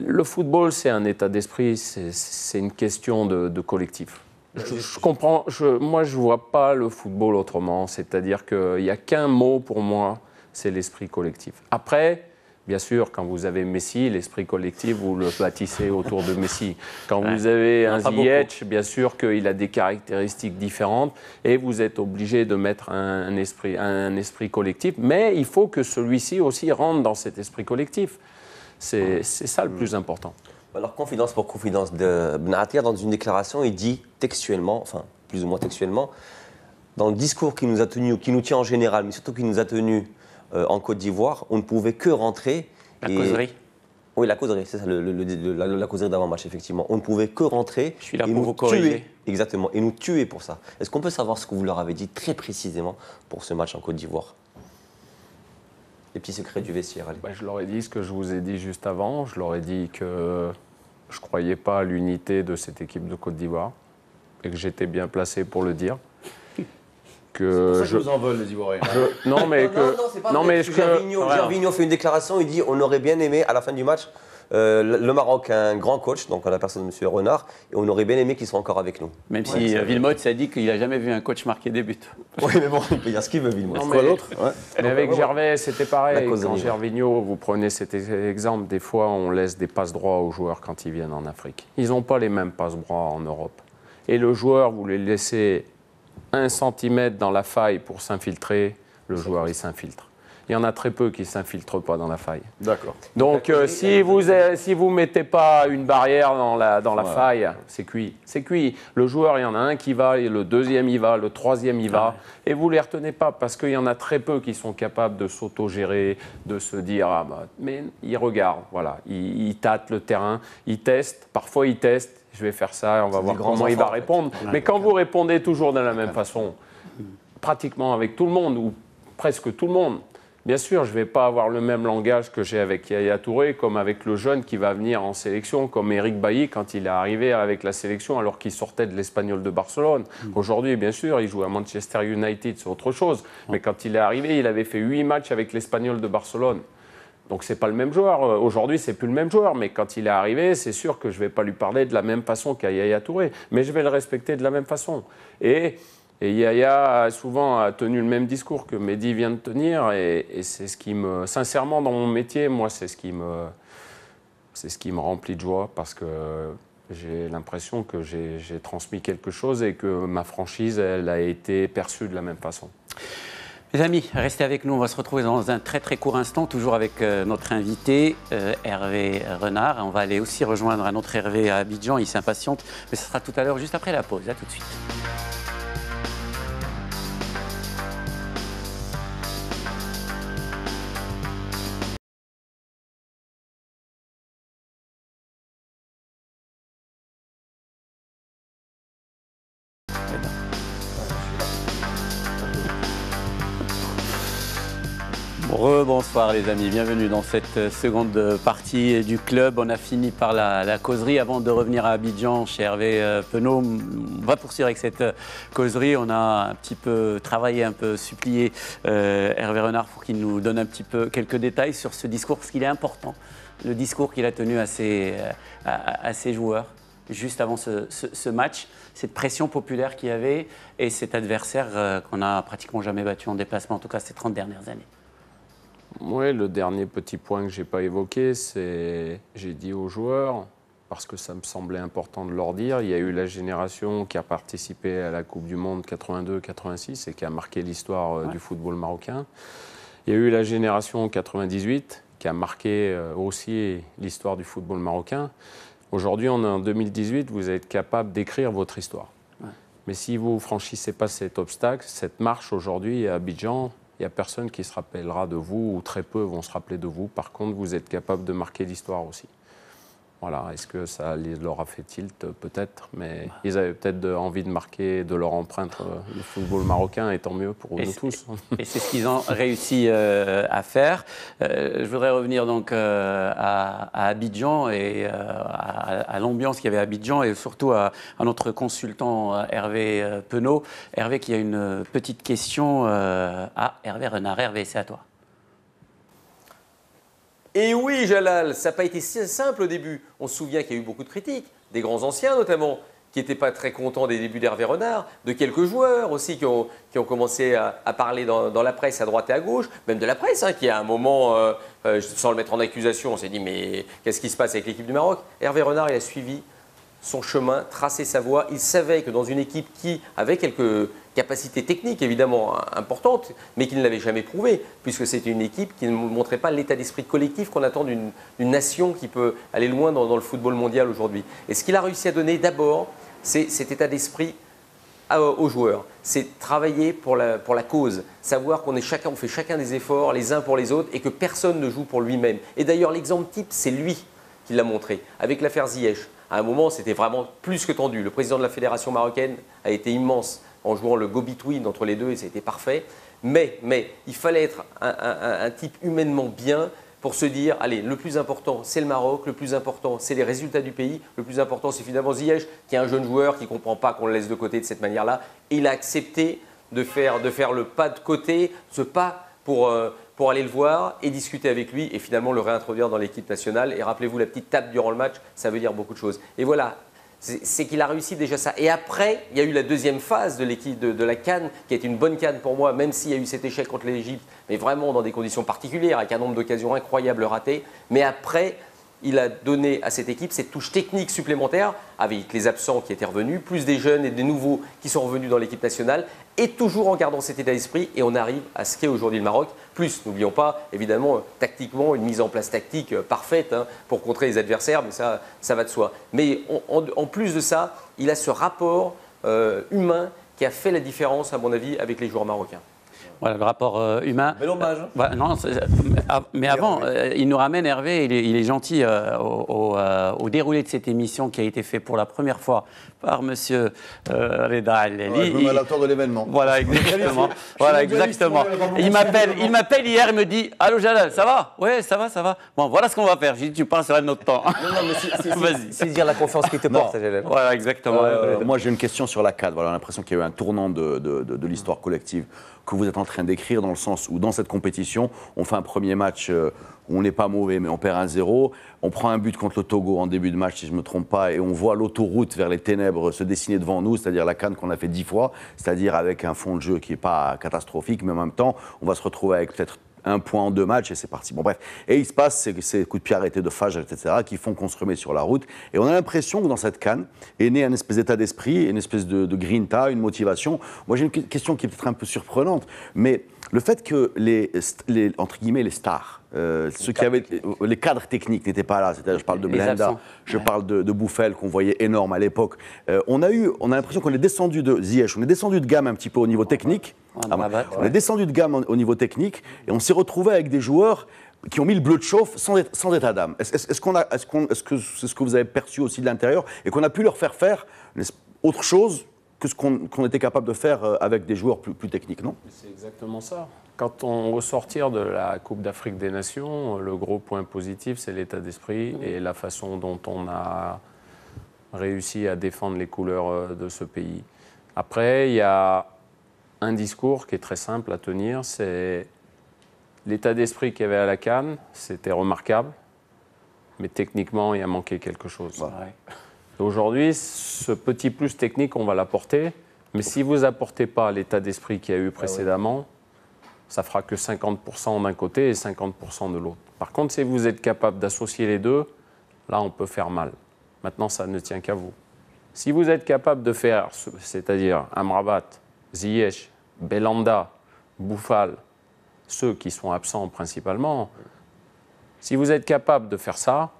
B: Le football, c'est un état d'esprit, c'est- c'est une question de, de collectif. Je, je comprends, je, moi je ne vois pas le football autrement, c'est-à-dire qu'il n'y a qu'un mot pour moi, c'est l'esprit collectif. Après, bien sûr, quand vous avez Messi, l'esprit collectif, vous le bâtissez autour de Messi. Quand vous avez un. Ziyech, bien sûr qu'il a des caractéristiques différentes et vous êtes obligé de mettre un, esprit, un esprit collectif, mais il faut que celui-ci aussi rentre dans cet esprit collectif. C'est c'est ça le plus important.
D: Alors, confidence pour confidence de Benatia, dans une déclaration, il dit textuellement, enfin, plus ou moins textuellement, dans le discours qu'il nous a tenu, qui nous tient en général, mais surtout qui nous a tenu euh, en Côte d'Ivoire, on ne pouvait que rentrer.
A: La
D: et-
A: causerie.
D: Oui, la causerie, c'est ça, le- le- le- la, la causerie d'avant-match, effectivement. On ne pouvait que rentrer.
A: Je suis là
D: et
A: pour
D: nous
A: vous corriger.
D: tuer. Exactement, et nous tuer pour ça. Est-ce qu'on peut savoir ce que vous leur avez dit très précisément pour ce match en Côte d'Ivoire? Les petits secrets du vestiaire, allez.
B: Bah, je leur ai dit ce que je vous ai dit juste avant. Je leur ai dit que je ne croyais pas à l'unité de cette équipe de Côte d'Ivoire et que j'étais bien placé pour le dire. Que je,
G: en veulent, les Ivoiriens.
B: je- non mais que
D: c'est pas
B: non mais que
D: que Gervinho, Gervinho fait une déclaration, il dit on aurait bien aimé à la fin du match euh, le le Maroc a un grand coach, donc à la personne de M. Renard, et on aurait bien aimé qu'il soit encore avec nous.
A: Même si euh, Villemotte s'est dit qu'il n'a jamais vu un coach marquer des buts.
D: Oui, mais bon, il peut dire ce qu'il veut, Villemot.
B: Non,
C: Quoi Ouais.
B: Mais avec
D: ouais.
B: Gervais, c'était pareil. Quand. Gervinho, vous prenez cet exemple, des fois, on laisse des passes droits aux joueurs quand ils viennent en Afrique. Ils n'ont pas les mêmes passes droits en Europe. Et le joueur, vous les laissez un centimètre dans la faille pour s'infiltrer, le joueur, il s'infiltre. Il y en a très peu qui ne s'infiltrent pas dans la faille.
C: D'accord.
B: Donc, euh, si vous ne si vous mettez pas une barrière dans la, dans la faille, c'est cuit. C'est cuit. Le joueur, il y en a un qui va, et le deuxième y va, le troisième y va. Et vous ne les retenez pas parce qu'il y en a très peu qui sont capables de s'autogérer, de se dire ah, bah, mais ils regardent, voilà. Ils, ils tâtent le terrain, ils testent, parfois ils testent je vais faire ça, on va voir comment il va
D: enfants, en fait.
B: répondre. Mais quand vous répondez toujours de la même façon, pratiquement avec tout le monde, ou presque tout le monde, bien sûr, je ne vais pas avoir le même langage que j'ai avec Yaya Touré, comme avec le jeune qui va venir en sélection, comme Eric Bailly quand il est arrivé avec la sélection alors qu'il sortait de l'Espagnol de Barcelone. Aujourd'hui, bien sûr, il joue à Manchester United, c'est autre chose. Mais quand il est arrivé, il avait fait huit matchs avec l'Espagnol de Barcelone. Donc c'est pas le même joueur. Euh, Aujourd'hui, c'est plus le même joueur. Mais quand il est arrivé, c'est sûr que je vais pas lui parler de la même façon qu'à Yaya Touré. Mais je vais le respecter de la même façon. Et, et Yaya a souvent tenu le même discours que Mehdi vient de tenir. Et, c'est ce qui me, sincèrement, dans mon métier, moi, c'est ce qui me, c'est ce qui me remplit de joie parce que j'ai l'impression que j'ai transmis quelque chose et que ma franchise, elle a été perçue de la même façon.
A: Les amis, restez avec nous. On va se retrouver dans un très très court instant, toujours avec euh, notre invité euh, Hervé Renard. On va aller aussi rejoindre un autre Hervé à Abidjan. Il s'impatiente, mais ce sera tout à l'heure, juste après la pause. À tout de suite. Rebonsoir les amis, bienvenue dans cette seconde partie du club. On a fini par la, causerie avant de revenir à Abidjan chez Hervé euh, Penaud. On va poursuivre avec cette euh, causerie. On a un petit peu travaillé, un peu supplié euh, Hervé Renard pour qu'il nous donne un petit peu quelques détails sur ce discours parce qu'il est important. Le discours qu'il a tenu à ses, à, ses joueurs juste avant ce, match, cette pression populaire qu'il y avait et cet adversaire qu'on n'a pratiquement jamais battu en déplacement, en tout cas ces 30 dernières années.
B: Oui, le dernier petit point que j'ai pas évoqué, c'est j'ai dit aux joueurs parce que ça me semblait important de leur dire, il y a eu la génération qui a participé à la Coupe du Monde 82-86 et qui a marqué l'histoire euh, du football marocain. Il y a eu la génération 98 qui a marqué euh, aussi l'histoire du football marocain. Aujourd'hui, on est en 2018, vous êtes capable d'écrire votre histoire. Mais si vous franchissez pas cet obstacle, cette marche aujourd'hui à Abidjan, il n'y a personne qui se rappellera de vous, ou très peu vont se rappeler de vous. Par contre, vous êtes capable de marquer l'histoire aussi. Voilà, est-ce que ça leur a fait tilt Peut-être, mais ils avaient peut-être envie de marquer de leur empreinte euh, le football marocain, et tant mieux pour
A: Et
B: nous tous.
A: Et c'est ce qu'ils ont réussi euh, à faire. Euh, je voudrais revenir donc euh, à, à Abidjan et à, à l'ambiance qu'il y avait à Abidjan et surtout à, à notre consultant Hervé Penaud. Hervé qui a une petite question à Hervé Renard. Hervé, c'est à toi.
E: Et oui, Jalal, ça n'a pas été si simple au début. On se souvient qu'il y a eu beaucoup de critiques, des grands anciens notamment, qui n'étaient pas très contents des débuts d'Hervé Renard, de quelques joueurs aussi qui ont, commencé à, parler dans, dans la presse à droite et à gauche, même de la presse, hein, qui à un moment, euh, euh, sans le mettre en accusation, on s'est dit mais qu'est-ce qui se passe avec l'équipe du Maroc? Hervé Renard, il a suivi son chemin, tracé sa voie. Il savait que dans une équipe qui avait quelques capacités techniques évidemment importantes, mais qui ne l'avait jamais prouvé, puisque c'était une équipe qui ne montrait pas l'état d'esprit collectif qu'on attend d'une nation qui peut aller loin dans, le football mondial aujourd'hui. Et ce qu'il a réussi à donner d'abord, c'est cet état d'esprit à- aux joueurs. C'est travailler pour la, cause, savoir qu'on fait chacun des efforts les uns pour les autres et que personne ne joue pour lui-même. Et d'ailleurs, l'exemple type, c'est lui qui l'a montré avec l'affaire Ziyech. À un moment, c'était vraiment plus que tendu. Le président de la fédération marocaine a été immense en jouant le go-between entre les deux et c'était parfait. Mais, mais il fallait être un, type humainement bien pour se dire, allez, le plus important, c'est le Maroc, le plus important, c'est les résultats du pays, le plus important, c'est finalement Ziyech, qui est un jeune joueur qui ne comprend pas qu'on le laisse de côté de cette manière-là. Et il a accepté de faire, de faire le pas de côté, ce pas pour, euh, pour aller le voir et discuter avec lui et finalement le réintroduire dans l'équipe nationale. Et rappelez-vous, la petite tape durant le match, ça veut dire beaucoup de choses. Et voilà, c'est qu'il a réussi déjà ça. Et après, il y a eu la deuxième phase de l'équipe de, de la Cannes, qui est une bonne Cannes pour moi, même s'il y a eu cet échec contre l'Égypte, mais vraiment dans des conditions particulières, avec un nombre d'occasions incroyables ratées. Mais après, il a donné à cette équipe cette touche technique supplémentaire, avec les absents qui étaient revenus, plus des jeunes et des nouveaux qui sont revenus dans l'équipe nationale, et toujours en gardant cet état d'esprit, et on arrive à ce qu'est aujourd'hui le Maroc. Plus, n'oublions pas, évidemment, tactiquement, une mise en place tactique euh, parfaite hein, pour contrer les adversaires, mais ça, ça va de soi. Mais en plus de ça, il a ce rapport euh, humain qui a fait la différence, à mon avis, avec les joueurs marocains.
A: Voilà le rapport euh, humain.
D: Bel hommage. hein.
A: Non, Ah, mais avant, euh, il nous ramène Hervé, il est, il est gentil euh, au, au, euh, au déroulé de cette émission qui a été fait pour la première fois par Monsieur euh, Reda Al-Lali.
C: Ouais, je me mets à de l'événement.
A: Voilà, exactement. voilà, exactement. Il m'appelle, il m'appelle hier, il me dit Allô Jalal, ça va? Ouais, ça va, ça va. Bon, voilà ce qu'on va faire. J'ai dit Tu passeras notre temps.
D: Non, non, mais c'est- dire la confiance qui te porte, Jalal.
A: Voilà, exactement.
C: Euh, moi, j'ai une question sur la CAD. Voilà, j'ai l'impression qu'il y a eu un tournant de, de- de- de l'histoire collective que vous êtes en train d'écrire, dans le sens où, dans cette compétition, on fait un premier match euh, où on n'est pas mauvais, mais on perd 1-0. On prend un but contre le Togo en début de match, si je ne me trompe pas, et on voit l'autoroute vers les ténèbres se dessiner devant nous, c'est-à-dire la Cannes qu'on a fait dix fois, c'est-à-dire avec un fond de jeu qui n'est pas catastrophique, mais en même temps, on va se retrouver avec peut-être un point en deux matchs et c'est parti. Bon bref. Et il se passe ces, ces coups de pied arrêtés de Fage, etc., qui font qu'on se remet sur la route. Et on a l'impression que dans cette canne est né un espèce d'état d'esprit, une espèce de, de grinta, une motivation. Moi j'ai une que- question qui est peut-être un peu surprenante, mais le fait que les, les entre guillemets les stars, euh, ceux qui avaient les cadres techniques n'étaient pas là. C'est-à-dire, je parle de
A: Les
C: Blenda, je
A: Ouais.
C: parle de, de Bouffel qu'on voyait énorme à l'époque. Euh, on a eu, on a l'impression qu'on est descendu de Ziyech, on est descendu de gamme un petit peu au niveau technique. Ah
A: Rabat,
C: on est descendu de gamme au niveau technique et on s'est retrouvé avec des joueurs qui ont mis le bleu de chauffe sans, être- sans état d'âme. Est-ce est-ce- est-ce qu'on a- est-ce qu'on- est-ce que c'est ce que vous avez perçu aussi de l'intérieur et qu'on a pu leur faire faire autre chose que ce qu'on qu'on était capable de faire euh, avec des joueurs plus, plus techniques, non?
B: C'est exactement ça. Quand on ressortir de la Coupe d'Afrique des Nations, le gros point positif, c'est l'état d'esprit et la façon dont on a réussi à défendre les couleurs euh, de ce pays. Après, il y a un discours qui est très simple à tenir, c'est l'état d'esprit qu'il y avait à la Cannes, c'était remarquable, mais techniquement, il a manqué quelque chose.
A: Ouais.
B: Aujourd'hui, ce petit plus technique, on va l'apporter. Mais si vous apportez pas l'état d'esprit qu'il y a eu précédemment, ça fera que 50% d'un côté et 50% de l'autre. Par contre, si vous êtes capable d'associer les deux, là, on peut faire mal. Maintenant, ça ne tient qu'à vous. Si vous êtes capable de faire, ce- c'est-à-dire Amrabat, Ziyech, Belanda, Bouffal, ceux qui sont absents principalement, si vous êtes capable de faire ça,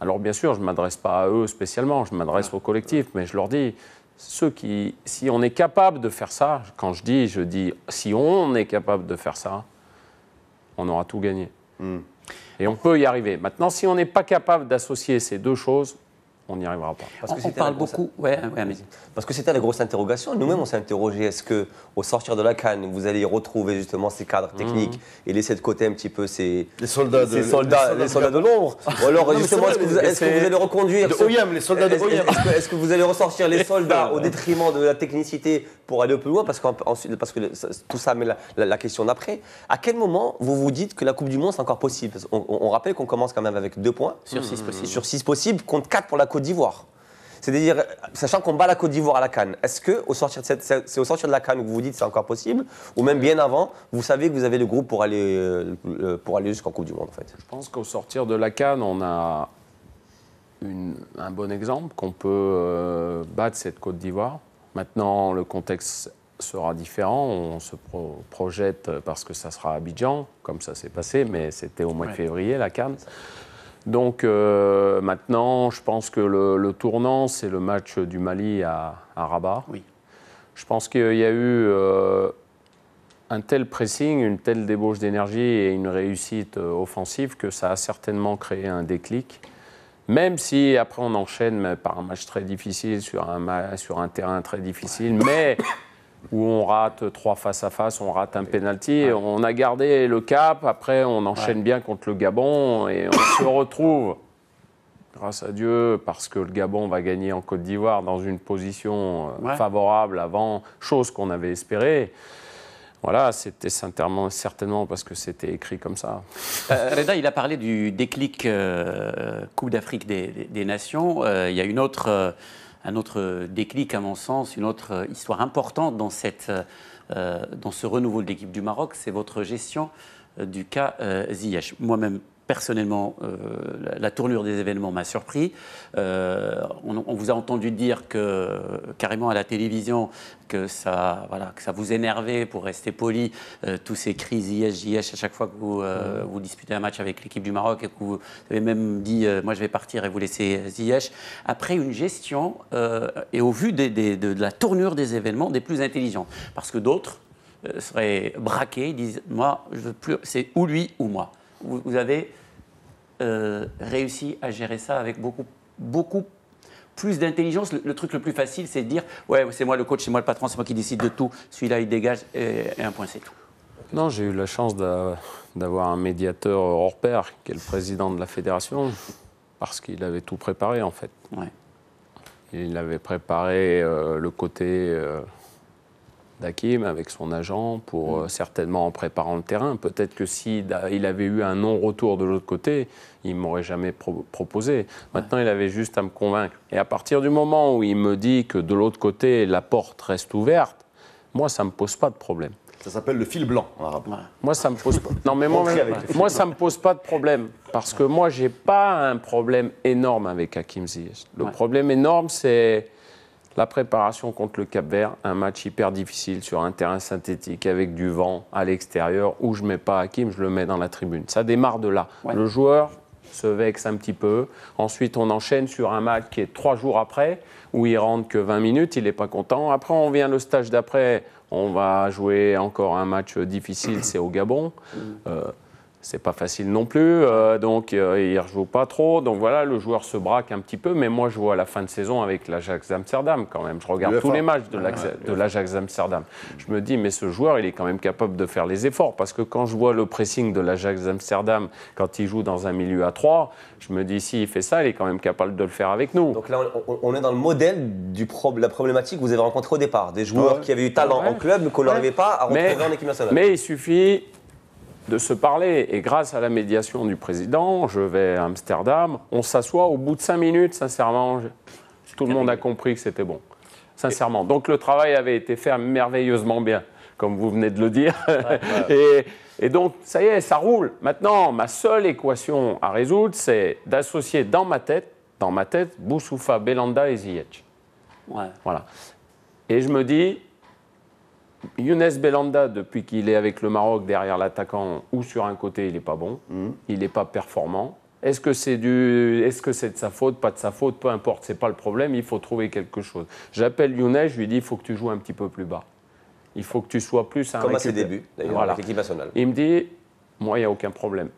B: alors bien sûr, je ne m'adresse pas à eux spécialement, je m'adresse au collectif, mais je leur dis, ceux qui, si on est capable de faire ça, quand je dis, je dis, si on est capable de faire ça, on aura tout gagné. Et on peut y arriver. Maintenant, si on n'est pas capable d'associer ces deux choses, on n'y arrivera pas.
D: Parce que
A: on, parle
D: grosse-
A: beaucoup. Ouais, ouais, mais
D: Parce que c'était la grosse interrogation. Nous-mêmes, on s'est interrogé est-ce que, au sortir de la canne, vous allez retrouver justement ces cadres techniques et laisser de côté un petit peu ces,
C: Les soldats de-
D: ces soldats,
C: les soldats
D: de l'ombre Ou alors, justement, est-ce que, vous, que allez reconduire
C: de
D: ce-
C: OIM, les soldats de
D: Est-ce-
C: OIM.
D: Est-ce que, que vous allez ressortir les soldats au détriment de la technicité pour aller plus loin? Parce, ensuite, parce que tout ça met la, la- la question d'après. À quel moment vous vous dites que la Coupe du Monde, c'est encore possible? On, on rappelle qu'on commence quand même avec deux points.
A: Sur six possibles.
D: Sur six possibles, contre quatre pour la Côte d'Ivoire. C'est-à-dire, sachant qu'on bat la Côte d'Ivoire à la Cannes, est-ce que au sortir de cette- c'est c'est au sortir de la Cannes que vous vous dites c'est encore possible Ou même bien avant, vous savez que vous avez le groupe pour aller, euh, pour aller jusqu'en Coupe du Monde en fait?
B: Je pense qu'au sortir de la Cannes, on a une- un bon exemple qu'on peut euh, battre cette Côte d'Ivoire. Maintenant, le contexte sera différent. On se pro- projette parce que ça sera à Abidjan, comme ça s'est passé, mais c'était au mois de février, la Cannes. Donc euh, maintenant, je pense que le, le tournant, c'est le match du Mali à, à Rabat.
A: Oui.
B: Je pense qu'il y a eu euh, un tel pressing, une telle débauche d'énergie et une réussite euh, offensive que ça a certainement créé un déclic. Même si après on enchaîne par un match très difficile sur un, sur un terrain très difficile, mais où on rate trois face à face, on rate un penalty, on a gardé le cap. Après on enchaîne bien contre le Gabon et on se retrouve, grâce à Dieu, parce que le Gabon va gagner en Côte d'Ivoire dans une position euh,
A: Ouais.
B: favorable avant, chose qu'on avait espérée. Voilà, c'était certainement, certainement parce que c'était écrit comme ça.
A: Euh, Reda, il a parlé du déclic euh, Coupe d'Afrique des, des- des Nations. Euh, il y a une autre, euh, un autre déclic, à mon sens, une autre histoire importante dans, euh, ce renouveau de l'équipe du Maroc, c'est votre gestion euh, du cas euh, Ziyech. Moi-même, personnellement, euh, la, la tournure des événements m'a surpris. Euh, on, on vous a entendu dire que, carrément à la télévision, que ça, voilà, que ça vous énervait, pour rester poli, euh, tous ces cris Ziyech, Ziyech à chaque fois que vous, vous disputez un match avec l'équipe du Maroc et que vous avez même dit moi je vais partir et vous laisser Ziyech. Après une gestion et au vu des- des- de, de la tournure des événements des plus intelligents, parce que d'autres seraient braqués, disent moi je veux plus, c'est ou lui ou moi. Vous, vous avez euh, réussi à gérer ça avec beaucoup, beaucoup plus d'intelligence. Le, le truc le plus facile, c'est de dire Ouais, c'est moi le coach, c'est moi le patron, c'est moi qui décide de tout. Celui-là, il dégage et, et un point, c'est tout.
B: Non, j'ai eu la chance d'a- d'avoir un médiateur hors pair, qui est le président de la fédération, parce qu'il avait tout préparé en fait.
A: Ouais.
B: Il avait préparé euh, le côté euh, d'Hakim avec son agent pour euh, certainement en préparant le terrain. Peut-être que s'il a- il avait eu un non-retour de l'autre côté, il ne m'aurait jamais pro- proposé. Maintenant, il avait juste à me convaincre. Et à partir du moment où il me dit que de l'autre côté, la porte reste ouverte, moi, ça ne me pose pas de problème.
C: Ça s'appelle le fil blanc en arabe.
B: Moi, ça me pose pas. Non, mais moi, moi, ça me pose pas de problème parce que moi, j'ai pas un problème énorme avec Hakim Ziyech. Le
A: Ouais.
B: problème énorme, c'est la préparation contre le Cap-Vert, un match hyper difficile sur un terrain synthétique avec du vent à l'extérieur où je mets pas Hakim, je le mets dans la tribune. Ça démarre de là.
A: Ouais.
B: Le joueur se vexe un petit peu. Ensuite, on enchaîne sur un match qui est trois jours après, où il rentre que 20 minutes, il n'est pas content. Après, on vient le stage d'après, on va jouer encore un match difficile, c'est au Gabon. Euh, c'est pas facile non plus, euh, donc euh, il ne rejoue pas trop. Donc voilà, le joueur se braque un petit peu, mais moi je vois la fin de saison avec l'Ajax Amsterdam quand même. Je regarde tous les matchs de l'Ajax- Amsterdam. Je me dis, mais ce joueur, il est quand même capable de faire les efforts, parce que quand je vois le pressing de l'Ajax Amsterdam, quand il joue dans un milieu à 3, je me dis, s'il fait ça, il est quand même capable de le faire avec nous.
D: Donc là, on, est dans le modèle de la problématique que vous avez rencontrée au départ. Des joueurs
C: Ouais.
D: qui avaient eu talent
B: Ouais.
D: en club, mais qu'on n'arrivait pas à
B: Mais-
D: retrouver en équipe nationale.
B: Mais il suffit de se parler. Et grâce à la médiation du président, je vais à Amsterdam, on s'assoit au bout de cinq minutes, sincèrement, tout le monde a compris que c'était bon. Sincèrement. Donc le travail avait été fait merveilleusement bien, comme vous venez de le dire. et, et donc, ça y est, ça roule. Maintenant, ma seule équation à résoudre, c'est d'associer dans ma tête, dans ma tête, Boussoufa, Belanda et Ziyech.
A: Ouais.
B: Voilà. Et je me dis, Younes Belanda, depuis qu'il est avec le Maroc derrière l'attaquant ou sur un côté, il n'est pas bon, il n'est pas performant. Est-ce que c'est du, est-ce que c'est de sa faute, pas de sa faute, peu importe, c'est pas le problème. Il faut trouver quelque chose. J'appelle Younes, je lui dis, il faut que tu joues un petit peu plus bas. Il faut que tu sois plus un
D: Comme à ses débuts, d'ailleurs,
B: Voilà.
D: avec l'équipe nationale.
B: Il me dit, moi, il n'y a aucun problème.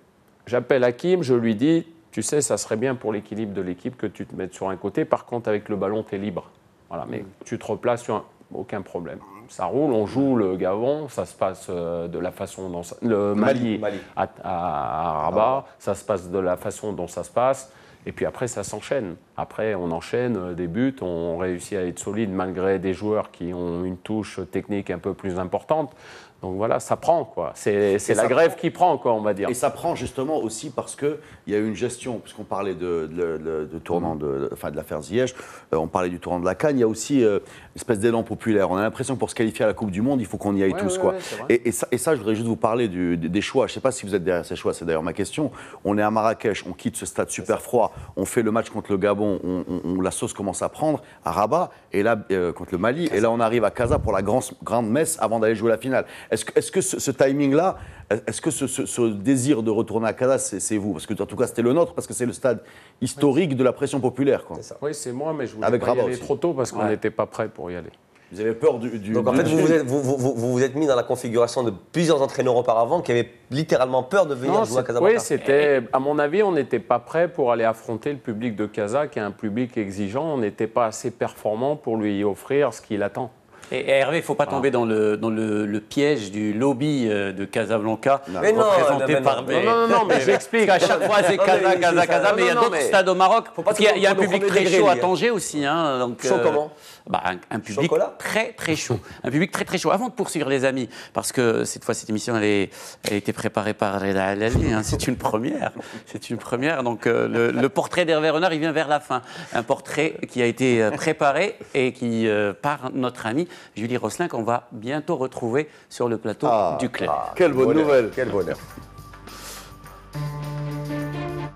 B: J'appelle Hakim, je lui dis, tu sais, ça serait bien pour l'équilibre de l'équipe que tu te mettes sur un côté. Par contre, avec le ballon, tu es libre. Voilà, mais tu te replaces sur un... Aucun problème. Ça roule, on joue le Gabon, ça se passe euh, de la façon dont ça... Le Mali,
D: Mali.
B: À, à- à Rabat, ça se passe de la façon dont ça se passe. Et puis après, ça s'enchaîne. Après, on enchaîne euh, des buts, on réussit à être solide malgré des joueurs qui ont une touche technique un peu plus importante. Donc voilà, ça prend, quoi. C'est la grève
C: prend.
B: qui prend, quoi, on va dire.
C: Et ça prend justement aussi parce qu'il y a eu une gestion, puisqu'on parlait de, de- de- de tournant de, enfin de l'affaire Ziyech, euh, on parlait du tournant de la Cannes, il y a aussi euh, une espèce d'élan populaire. On a l'impression que pour se qualifier à la Coupe du Monde, il faut qu'on y aille
B: Ouais,
C: tous.
B: ouais,
C: quoi.
B: ouais,
C: et, et ça, et ça, je voudrais juste vous parler du- des choix. Je ne sais pas si vous êtes derrière ces choix, c'est d'ailleurs ma question. On est à Marrakech, on quitte ce stade super froid, on fait le match contre le Gabon, on, on- on- la sauce commence à prendre, à Rabat, et là, euh, contre le Mali, et là on arrive à Casa pour la grande, grande messe avant d'aller jouer la finale. Est-ce que, est-ce que ce, ce timing-là, est-ce que ce, ce- ce désir de retourner à Casa, c'est, vous? Parce que en tout cas, c'était le nôtre, parce que c'est le stade historique de la pression populaire. Quoi.
D: C'est ça.
B: Oui, c'est moi, mais je voulais
C: Avec
B: pas y aller
C: aussi.
B: trop tôt parce qu'on
A: Ouais.
B: n'était pas prêt pour y aller.
C: Vous avez peur du. du-
D: Donc en
C: du-
D: fait, vous vous, êtes, vous, vous- vous- vous vous êtes mis dans la configuration de plusieurs entraîneurs auparavant qui avaient littéralement peur de venir
B: Non,
D: jouer à Casablanca.
B: oui, c'était, à mon avis, on n'était pas prêt pour aller affronter le public de Casa, qui est un public exigeant. On n'était pas assez performant pour lui offrir ce qu'il attend.
A: Et, Hervé, il ne faut pas tomber dans, le, dans le, le piège du lobby euh, de Casablanca,
D: Mais
A: représenté
D: non, mais
A: par
D: non.
B: Non, non, non, mais j'explique.
A: Qu'à chaque fois, c'est Casa,
D: mais
A: Casa. Casa, mais il y a d'autres stades au Maroc.
D: pas
A: Parce qu'il y a, il y a un public très chaud à
D: gars.
A: Tanger aussi. Hein, donc,
D: Chaud comment?
A: Bah, un, un public
D: Chocolat
A: très très chaud. Un public très très chaud. Avant de poursuivre les amis, parce que cette fois cette émission elle, est- elle a été préparée par Reda Alali, hein, c'est une première. C'est une première. Donc euh, le, le portrait d'Hervé Renard il vient vers la fin. Un portrait qui a été euh, préparé et qui euh, par notre amie Julie Rosselin qu'on va bientôt retrouver sur le plateau
C: Ah,
A: du club.
C: Quelle bonne
D: Bonheur.
C: nouvelle
D: Quel bonheur.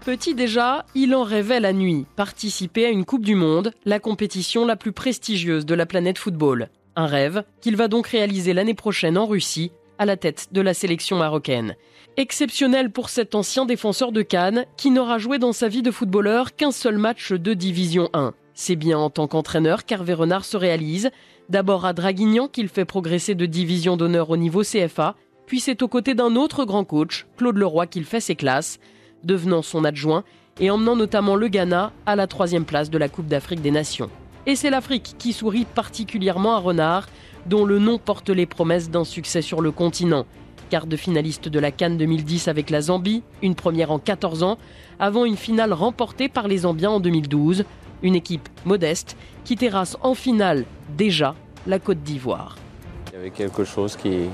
G: Petit déjà, il en rêvait la nuit, participer à une Coupe du Monde, la compétition la plus prestigieuse de la planète football. Un rêve qu'il va donc réaliser l'année prochaine en Russie, à la tête de la sélection marocaine. Exceptionnel pour cet ancien défenseur de Cannes, qui n'aura joué dans sa vie de footballeur qu'un seul match de Division 1. C'est bien en tant qu'entraîneur qu'Hervé Renard se réalise. D'abord à Draguignan qu'il fait progresser de division d'honneur au niveau CFA, Puis c'est aux côtés d'un autre grand coach, Claude Leroy, qu'il fait ses classes, devenant son adjoint et emmenant notamment le Ghana à la troisième place de la Coupe d'Afrique des Nations. Et c'est l'Afrique qui sourit particulièrement à Renard, dont le nom porte les promesses d'un succès sur le continent. Quart de finaliste de la Cannes 2010 avec la Zambie, une première en 14 ans, avant une finale remportée par les Zambiens en 2012, une équipe modeste qui terrasse en finale déjà la Côte d'Ivoire.
B: Il y avait quelque chose qui,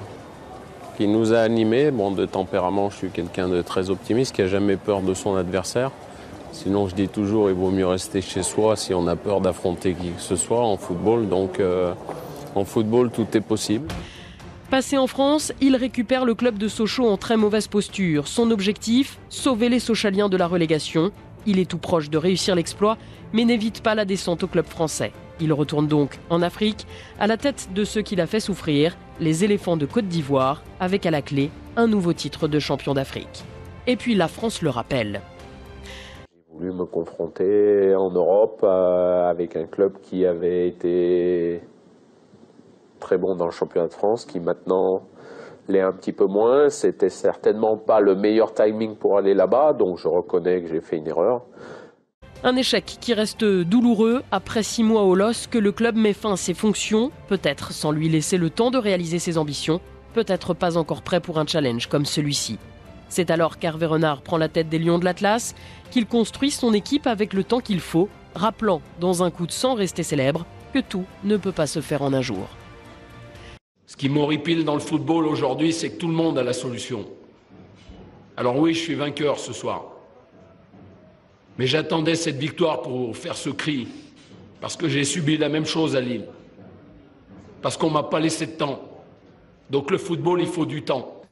B: qui nous a animés. Bon, de tempérament, je suis quelqu'un de très optimiste, qui n'a jamais peur de son adversaire. Sinon, je dis toujours, il vaut mieux rester chez soi si on a peur d'affronter qui que ce soit en football. Donc, euh, en football, tout est possible.
G: Passé en France, il récupère le club de Sochaux en très mauvaise posture. Son objectif Sauver les Sochaliens de la relégation. Il est tout proche de réussir l'exploit, mais n'évite pas la descente au club français. Il retourne donc en Afrique, à la tête de ceux qu'il a fait souffrir, les éléphants de Côte d'Ivoire, avec à la clé un nouveau titre de champion d'Afrique. Et puis la France le rappelle.
B: J'ai voulu me confronter en Europe euh, avec un club qui avait été très bon dans le championnat de France, qui maintenant l'est un petit peu moins. C'était certainement pas le meilleur timing pour aller là-bas, donc je reconnais que j'ai fait une erreur.
G: Un échec qui reste douloureux après six mois au LOS que le club met fin à ses fonctions, peut-être sans lui laisser le temps de réaliser ses ambitions, peut-être pas encore prêt pour un challenge comme celui-ci. C'est alors qu'Hervé Renard prend la tête des Lions de l'Atlas, qu'il construit son équipe avec le temps qu'il faut, rappelant, dans un coup de sang resté célèbre, que tout ne peut pas se faire en un jour.
H: Ce qui m'horripile dans le football aujourd'hui, c'est que tout le monde a la solution. Alors oui, je suis vainqueur ce soir. Mais j'attendais cette victoire pour faire ce cri, parce que j'ai subi la même chose à Lille, parce qu'on ne m'a pas laissé de temps. Donc le football, il faut du temps.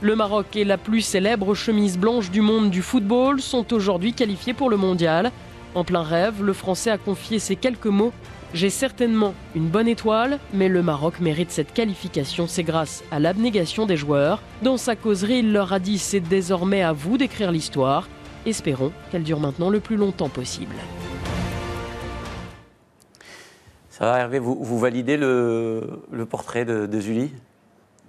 G: Le Maroc et la plus célèbre chemise blanche du monde du football sont aujourd'hui qualifiés pour le mondial. En plein rêve, le Français a confié ces quelques mots J'ai certainement une bonne étoile, mais le Maroc mérite cette qualification, c'est grâce à l'abnégation des joueurs. Dans sa causerie, il leur a dit C'est désormais à vous d'écrire l'histoire. Espérons qu'elle dure maintenant le plus longtemps possible.
A: Ça va Hervé, vous, vous validez le, le portrait de, de Julie?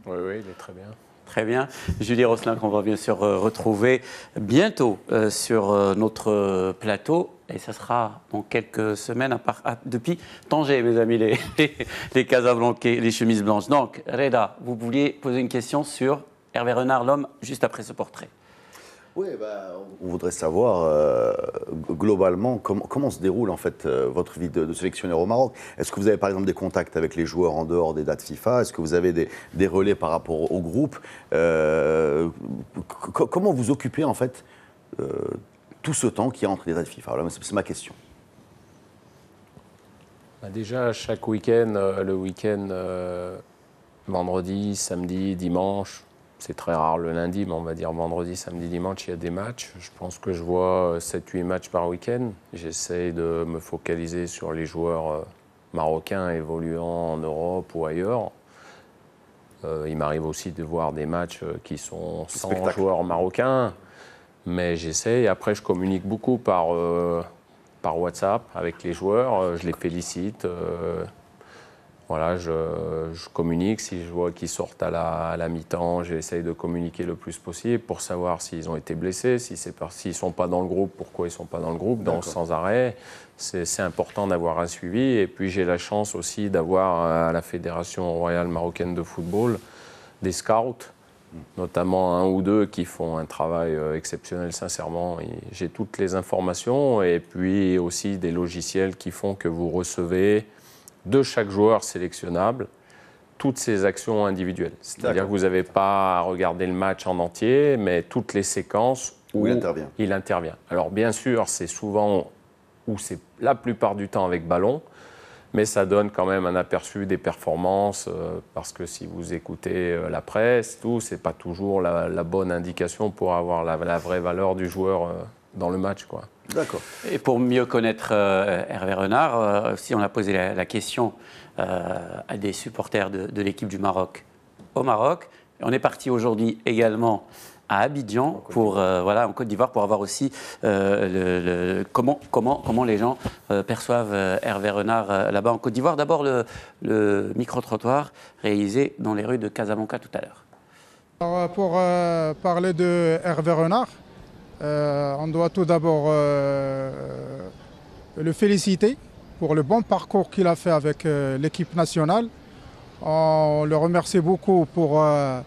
B: Oui, oui, il est très bien.
A: Très bien. Julie Rosselin, qu'on va bien sûr euh, retrouver bientôt euh, sur euh, notre plateau. Et ça sera dans quelques semaines depuis Tanger, mes amis, les, les, les les chemises blanches. Donc, Reda, vous vouliez poser une question sur Hervé Renard, l'homme, juste après ce portrait.
C: Oui, bah, on voudrait savoir euh, globalement comment, se déroule en fait euh, votre vie de, sélectionneur au Maroc. Est-ce que vous avez par exemple des contacts avec les joueurs en dehors des dates FIFA? Est-ce que vous avez des, relais par rapport au groupe? Euh, co- Comment vous occupez en fait tout ce temps qui est entre les dates FIFA Voilà, C'est ma question.
B: Bah, déjà, chaque week-end, euh, le week-end, euh, vendredi, samedi, dimanche, c'est très rare le lundi, mais on va dire vendredi, samedi, dimanche, il y a des matchs. Je pense que je vois 7-8 matchs par week-end. J'essaie de me focaliser sur les joueurs euh, marocains évoluant en Europe ou ailleurs. Euh, il m'arrive aussi de voir des matchs euh, qui sont sans
C: Spectacle.
B: joueurs marocains, mais j'essaie. Après, je communique beaucoup par, euh, par WhatsApp avec les joueurs. Euh, Je les félicite. euh, voilà, je, je communique. Si je vois qu'ils sortent à la, à la mi-temps, j'essaye de communiquer le plus possible pour savoir s'ils ont été blessés, si s'ils ne sont pas dans le groupe, pourquoi ils ne sont pas dans le groupe, donc sans arrêt. C'est important d'avoir un suivi. Et puis j'ai la chance aussi d'avoir à la Fédération royale marocaine de football des scouts, notamment un ou deux qui font un travail euh, exceptionnel, sincèrement. J'ai toutes les informations et puis aussi des logiciels qui font que vous recevez de chaque joueur sélectionnable toutes ses actions individuelles. C'est-à-dire que vous n'avez pas à regarder le match en entier, mais toutes les séquences
C: Où il intervient.
B: il intervient. Alors bien sûr, c'est souvent, ou c'est la plupart du temps avec ballon, mais ça donne quand même un aperçu des performances, euh, parce que si vous écoutez euh, la presse, tout, c'est pas toujours la, la bonne indication pour avoir la, la vraie valeur du joueur euh, dans le match, quoi.
C: D'accord.
A: Et pour mieux connaître euh, Hervé Renard, euh, si on a posé la, la question euh, à des supporters de, de l'équipe du Maroc au Maroc, on est parti aujourd'hui également à Abidjan pour euh, voilà en Côte d'Ivoire pour avoir aussi euh, le- le- comment comment comment les gens euh, perçoivent euh, Hervé Renard euh, là-bas en Côte d'Ivoire. D'abord le, le micro trottoir réalisé dans les rues de Casablanca tout à l'heure.
I: Alors, pour euh, parler de Hervé Renard, euh, on doit tout d'abord euh, le féliciter pour le bon parcours qu'il a fait avec euh, l'équipe nationale. On le remercie beaucoup pour euh,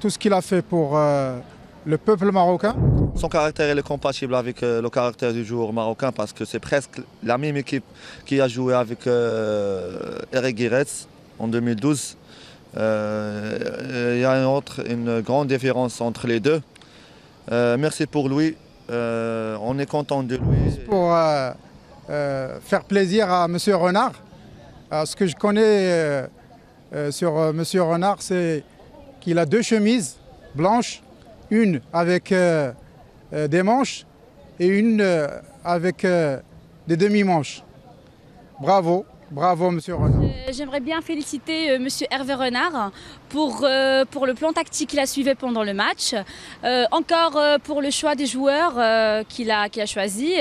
I: tout ce qu'il a fait pour euh, le peuple marocain.
J: Son caractère il est compatible avec euh, le caractère du joueur marocain parce que c'est presque la même équipe qui a joué avec euh, Eric Guiretz en 2012. Euh, Il y a une, autre, une grande différence entre les deux. Merci pour lui. On est content de lui.
I: Pour faire plaisir à M. Renard. Ce que je connais sur M. Renard, c'est qu'il a deux chemises blanches, une avec euh, euh, des manches et une euh, avec des demi-manches. Bravo, bravo M. Renard.
K: Euh, J'aimerais bien féliciter euh, Monsieur Hervé Renard pour, euh, pour le plan tactique qu'il a suivi pendant le match. Euh, encore euh, pour le choix des joueurs euh, qu'il a, qu'il a choisi,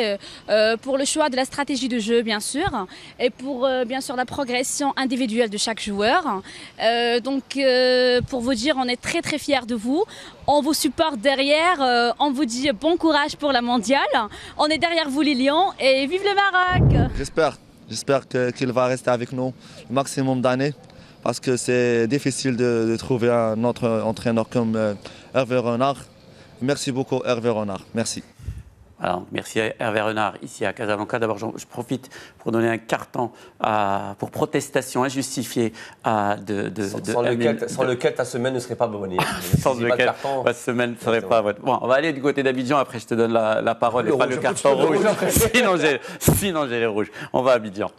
K: pour le choix de la stratégie de jeu bien sûr, et pour euh, bien sûr la progression individuelle de chaque joueur. Euh, donc euh, pour vous dire, on est très très fiers de vous. On vous supporte derrière, euh, on vous dit bon courage pour la mondiale. On est derrière vous les Lions et vive le Maroc
J: J'espère, j'espère qu'il va rester avec nous le maximum d'années parce que c'est difficile de, de trouver un autre entraîneur comme euh, Hervé Renard. Merci beaucoup Hervé Renard. Merci.
A: Alors, merci à Hervé Renard, ici à Casablanca. D'abord, je profite pour donner un carton à- pour protestation injustifiée à de, de,
D: Sans,
A: de
D: sans lequel, sans lequel ta semaine ne serait pas bonne.
A: sans lequel ma semaine ne serait pas votre. Bon, on va aller du côté d'Abidjan, après je te donne la, la parole
D: Le
A: et pas
D: rouge,
A: le
D: le
A: carton
D: rouge,
A: rouge. sinon j'ai les rouges. On va à Abidjan.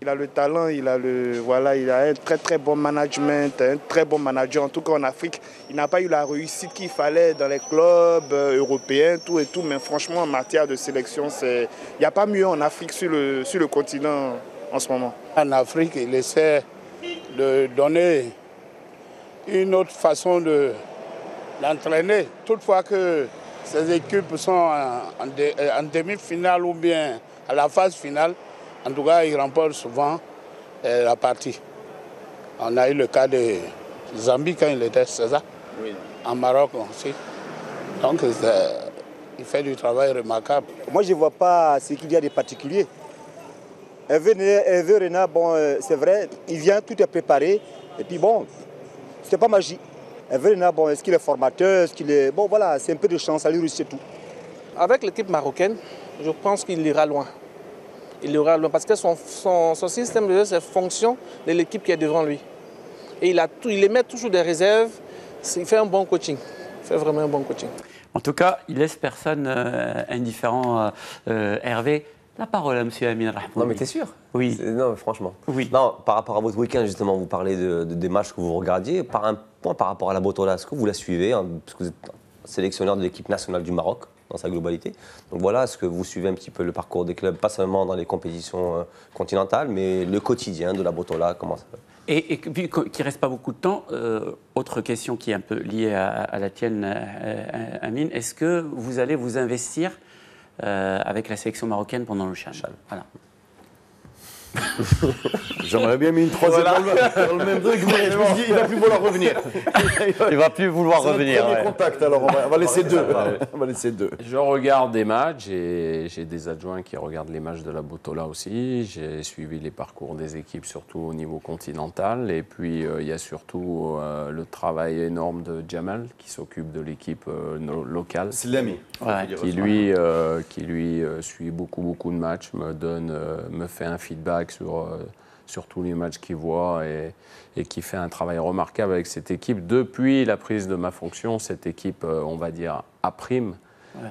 L: Il a le talent, il a le voilà, il a un très très bon management, un très bon manager. En tout cas en Afrique, il n'a pas eu la réussite qu'il fallait dans les clubs euh, européens, tout et tout. Mais franchement, en matière de sélection, il n'y a pas mieux en Afrique sur le sur le continent en ce moment.
M: En Afrique, il essaie de donner une autre façon de d'entraîner. Toutefois que ces équipes sont en demi-finale ou bien à la phase finale, en tout cas, ils remportent souvent euh, la partie. On a eu le cas de Zambie quand il était César, en Maroc aussi. Donc, c'est- il fait du travail remarquable.
N: Moi, je ne vois pas ce qu'il y a de particulier. Hervé Renard, bon, euh, c'est vrai, il vient, tout est préparé. Et puis bon, c'est pas magie. Hervé Renard, bon, est-ce qu'il est formateur Est-ce qu'il est. Bon, voilà, c'est un peu de chance, à lui réussir tout.
O: Avec l'équipe marocaine, je pense qu'il ira loin. Il ira loin parce que son, son- son système de jeu, c'est fonction de l'équipe qui est devant lui. Et il, a tout, il émet toujours des réserves. Il fait un bon coaching. Il fait vraiment un bon coaching.
A: En tout cas, il laisse personne euh, indifférent, euh, euh, Hervé. La parole à M. Amin Rahmoudi.
D: Non, mais t'es sûr?
A: Oui.
D: Non, mais franchement.
A: Oui.
D: Non, par rapport à votre week-end, justement, vous parlez de, de- des matchs que vous regardiez. Par un point par rapport à la Botola, est-ce que vous la suivez hein, Parce que vous êtes sélectionneur de l'équipe nationale du Maroc dans sa globalité. Donc voilà, est-ce que vous suivez un petit peu le parcours des clubs, pas seulement dans les compétitions euh, continentales, mais le quotidien de la Botola Comment ça
A: Et, et puis qu'il ne reste pas beaucoup de temps, euh, autre question qui est un peu liée à, à la tienne, euh, Amine, est-ce que vous allez vous investir euh, avec la sélection marocaine pendant le Chan Voilà.
C: J'aimerais bien mis une troisième
A: Voilà.
C: dans, le, dans le même truc, mais je me dis, il va plus vouloir revenir.
A: Il va plus vouloir
C: notre
A: revenir, ouais.
C: contact, alors on va, on va laisser deux. On va laisser deux.
B: Je regarde des matchs et j'ai des adjoints qui regardent les matchs de la Botola aussi. J'ai suivi les parcours des équipes, surtout au niveau continental. Et puis, euh, il y a surtout euh, le travail énorme de Jamal qui s'occupe de l'équipe euh, locale.
C: C'est l'ami.
A: Ouais.
B: Qui lui, euh, qui lui euh, suit beaucoup, beaucoup de matchs, me, donne, euh, me fait un feedback sur, euh, sur tous les matchs qu'il voit et, et qui fait un travail remarquable avec cette équipe. Depuis la prise de ma fonction, cette équipe, euh, on va dire, à prime,
A: Ouais.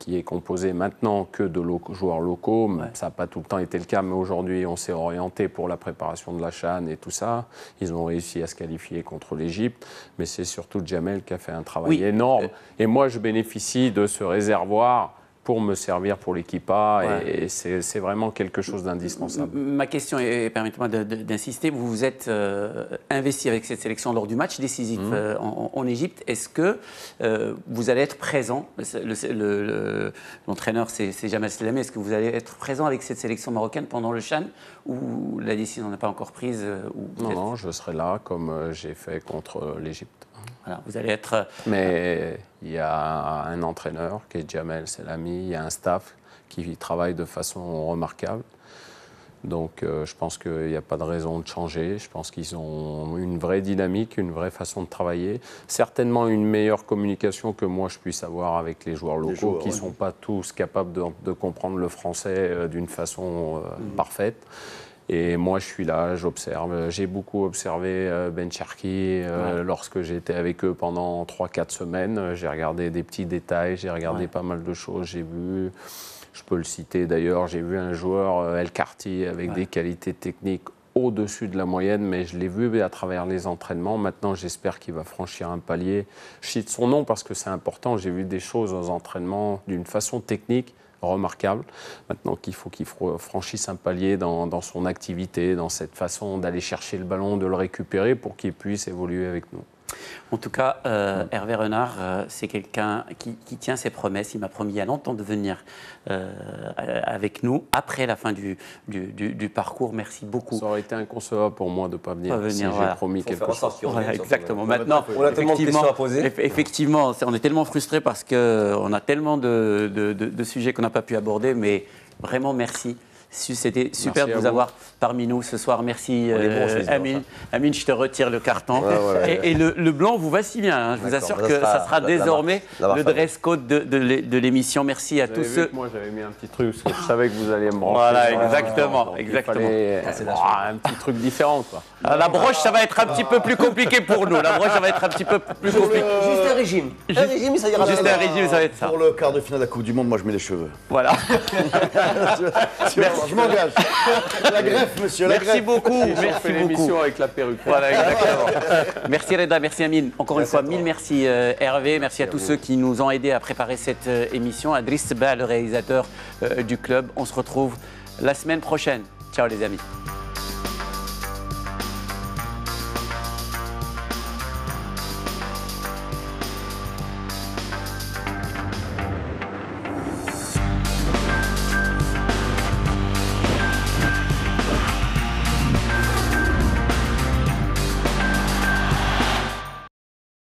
B: qui est composée maintenant que de joueurs locaux. Ça n'a pas tout le temps été le cas, mais aujourd'hui, on s'est orienté pour la préparation de la Chan et tout ça. Ils ont réussi à se qualifier contre l'Égypte, mais c'est surtout Jamel qui a fait un travail
A: Oui.
B: énorme. Et moi, je bénéficie de ce réservoir pour me servir pour l'équipe A,
A: Ouais.
B: et, et c'est vraiment quelque chose d'indispensable.
A: Ma question, et permettez-moi d'insister, vous vous êtes euh, investi avec cette sélection lors du match décisif
B: Mhm.
A: euh, en, Égypte. Est-ce que euh, vous allez être présent? Le- le- le- L'entraîneur, c'est Jamal Selami. Est-ce que vous allez être présent avec cette sélection marocaine pendant le Chan ou la décision n'est pas encore prise ou
B: Non, non, je serai là comme j'ai fait contre l'Égypte.
A: Voilà, vous allez être.
B: Mais il y a un entraîneur qui est Jamel Selami, il y a un staff qui travaille de façon remarquable. Donc euh, je pense qu'il n'y a pas de raison de changer. Je pense qu'ils ont une vraie dynamique, une vraie façon de travailler. Certainement une meilleure communication que moi je puisse avoir avec les joueurs locaux
C: joueurs,
B: qui ne
C: ouais.
B: sont pas tous capables de, de comprendre le français euh, d'une façon euh,
C: Mhm.
B: parfaite. Et moi, je suis là, j'observe. J'ai beaucoup observé euh, Ben Cherki euh, lorsque j'étais avec eux pendant 3-4 semaines. J'ai regardé des petits détails, j'ai regardé
A: Ouais.
B: pas mal de choses. J'ai vu, je peux le citer d'ailleurs, j'ai vu un joueur, euh, El Carti, avec
A: Ouais.
B: des qualités techniques au-dessus de la moyenne, mais je l'ai vu à travers les entraînements. Maintenant, j'espère qu'il va franchir un palier. Je cite son nom parce que c'est important. J'ai vu des choses aux entraînements d'une façon technique remarquable. Maintenant qu'il faut qu'il fr- franchisse un palier dans, dans son activité, dans cette façon d'aller chercher le ballon, de le récupérer pour qu'il puisse évoluer avec nous.
A: En tout cas, euh, Hervé Renard, euh, c'est quelqu'un qui, qui tient ses promesses. Il m'a promis il y a longtemps de venir euh, avec nous après la fin du, du, du- du parcours. Merci beaucoup.
B: Ça aurait été inconcevable pour moi de ne pas venir,
A: Pas venir,
B: si j'ai
A: voilà.
B: promis
D: Faut
B: quelque chose.
D: revienne,
A: exactement. Maintenant,
D: on a tellement de
A: effectivement-
D: questions à poser.
A: eff- Effectivement, on est tellement frustrés parce qu'on a tellement de, de- de- de sujets qu'on n'a pas pu aborder, mais vraiment merci. C'était super
B: Merci
A: de vous
B: vous.
A: avoir parmi nous ce soir. Merci euh, Amine. Amine, je te retire le carton.
D: Ouais, ouais, ouais.
A: Et, et le, le blanc vous va si bien. hein. Je vous assure
D: ça
A: que
D: sera
A: ça sera
D: la- la
A: désormais
D: la
A: le dress code de, de l'é- de l'émission. Merci à
B: Vous
A: tous
B: avez vu
A: ceux.
B: que moi j'avais mis un petit truc parce que je savais que vous alliez me brancher.
A: Voilà, exactement,
B: Donc,
A: exactement.
B: fallait,
D: Ah,
B: euh, un petit truc différent quoi.
A: Ah, La broche, ça va être un petit peu plus compliqué pour nous. La broche, ça va être un petit peu plus compliqué.
D: Juste un régime. Un régime, ça ira
A: Juste un régime, ça va être ça.
C: Pour le quart de finale de la Coupe du Monde, moi je mets les cheveux.
A: Voilà.
C: Je m'engage. La greffe, monsieur, la
A: Merci
C: greffe.
A: beaucoup. Merci beaucoup.
B: l'émission avec la perruque.
A: Voilà, exactement. merci Reda, merci Amine. Encore
D: Merci
A: une fois, mille merci euh, Hervé, merci à tous ceux qui nous ont aidés à préparer cette euh, émission. À Driss Ba, le réalisateur euh, du club. On se retrouve la semaine prochaine. Ciao les amis.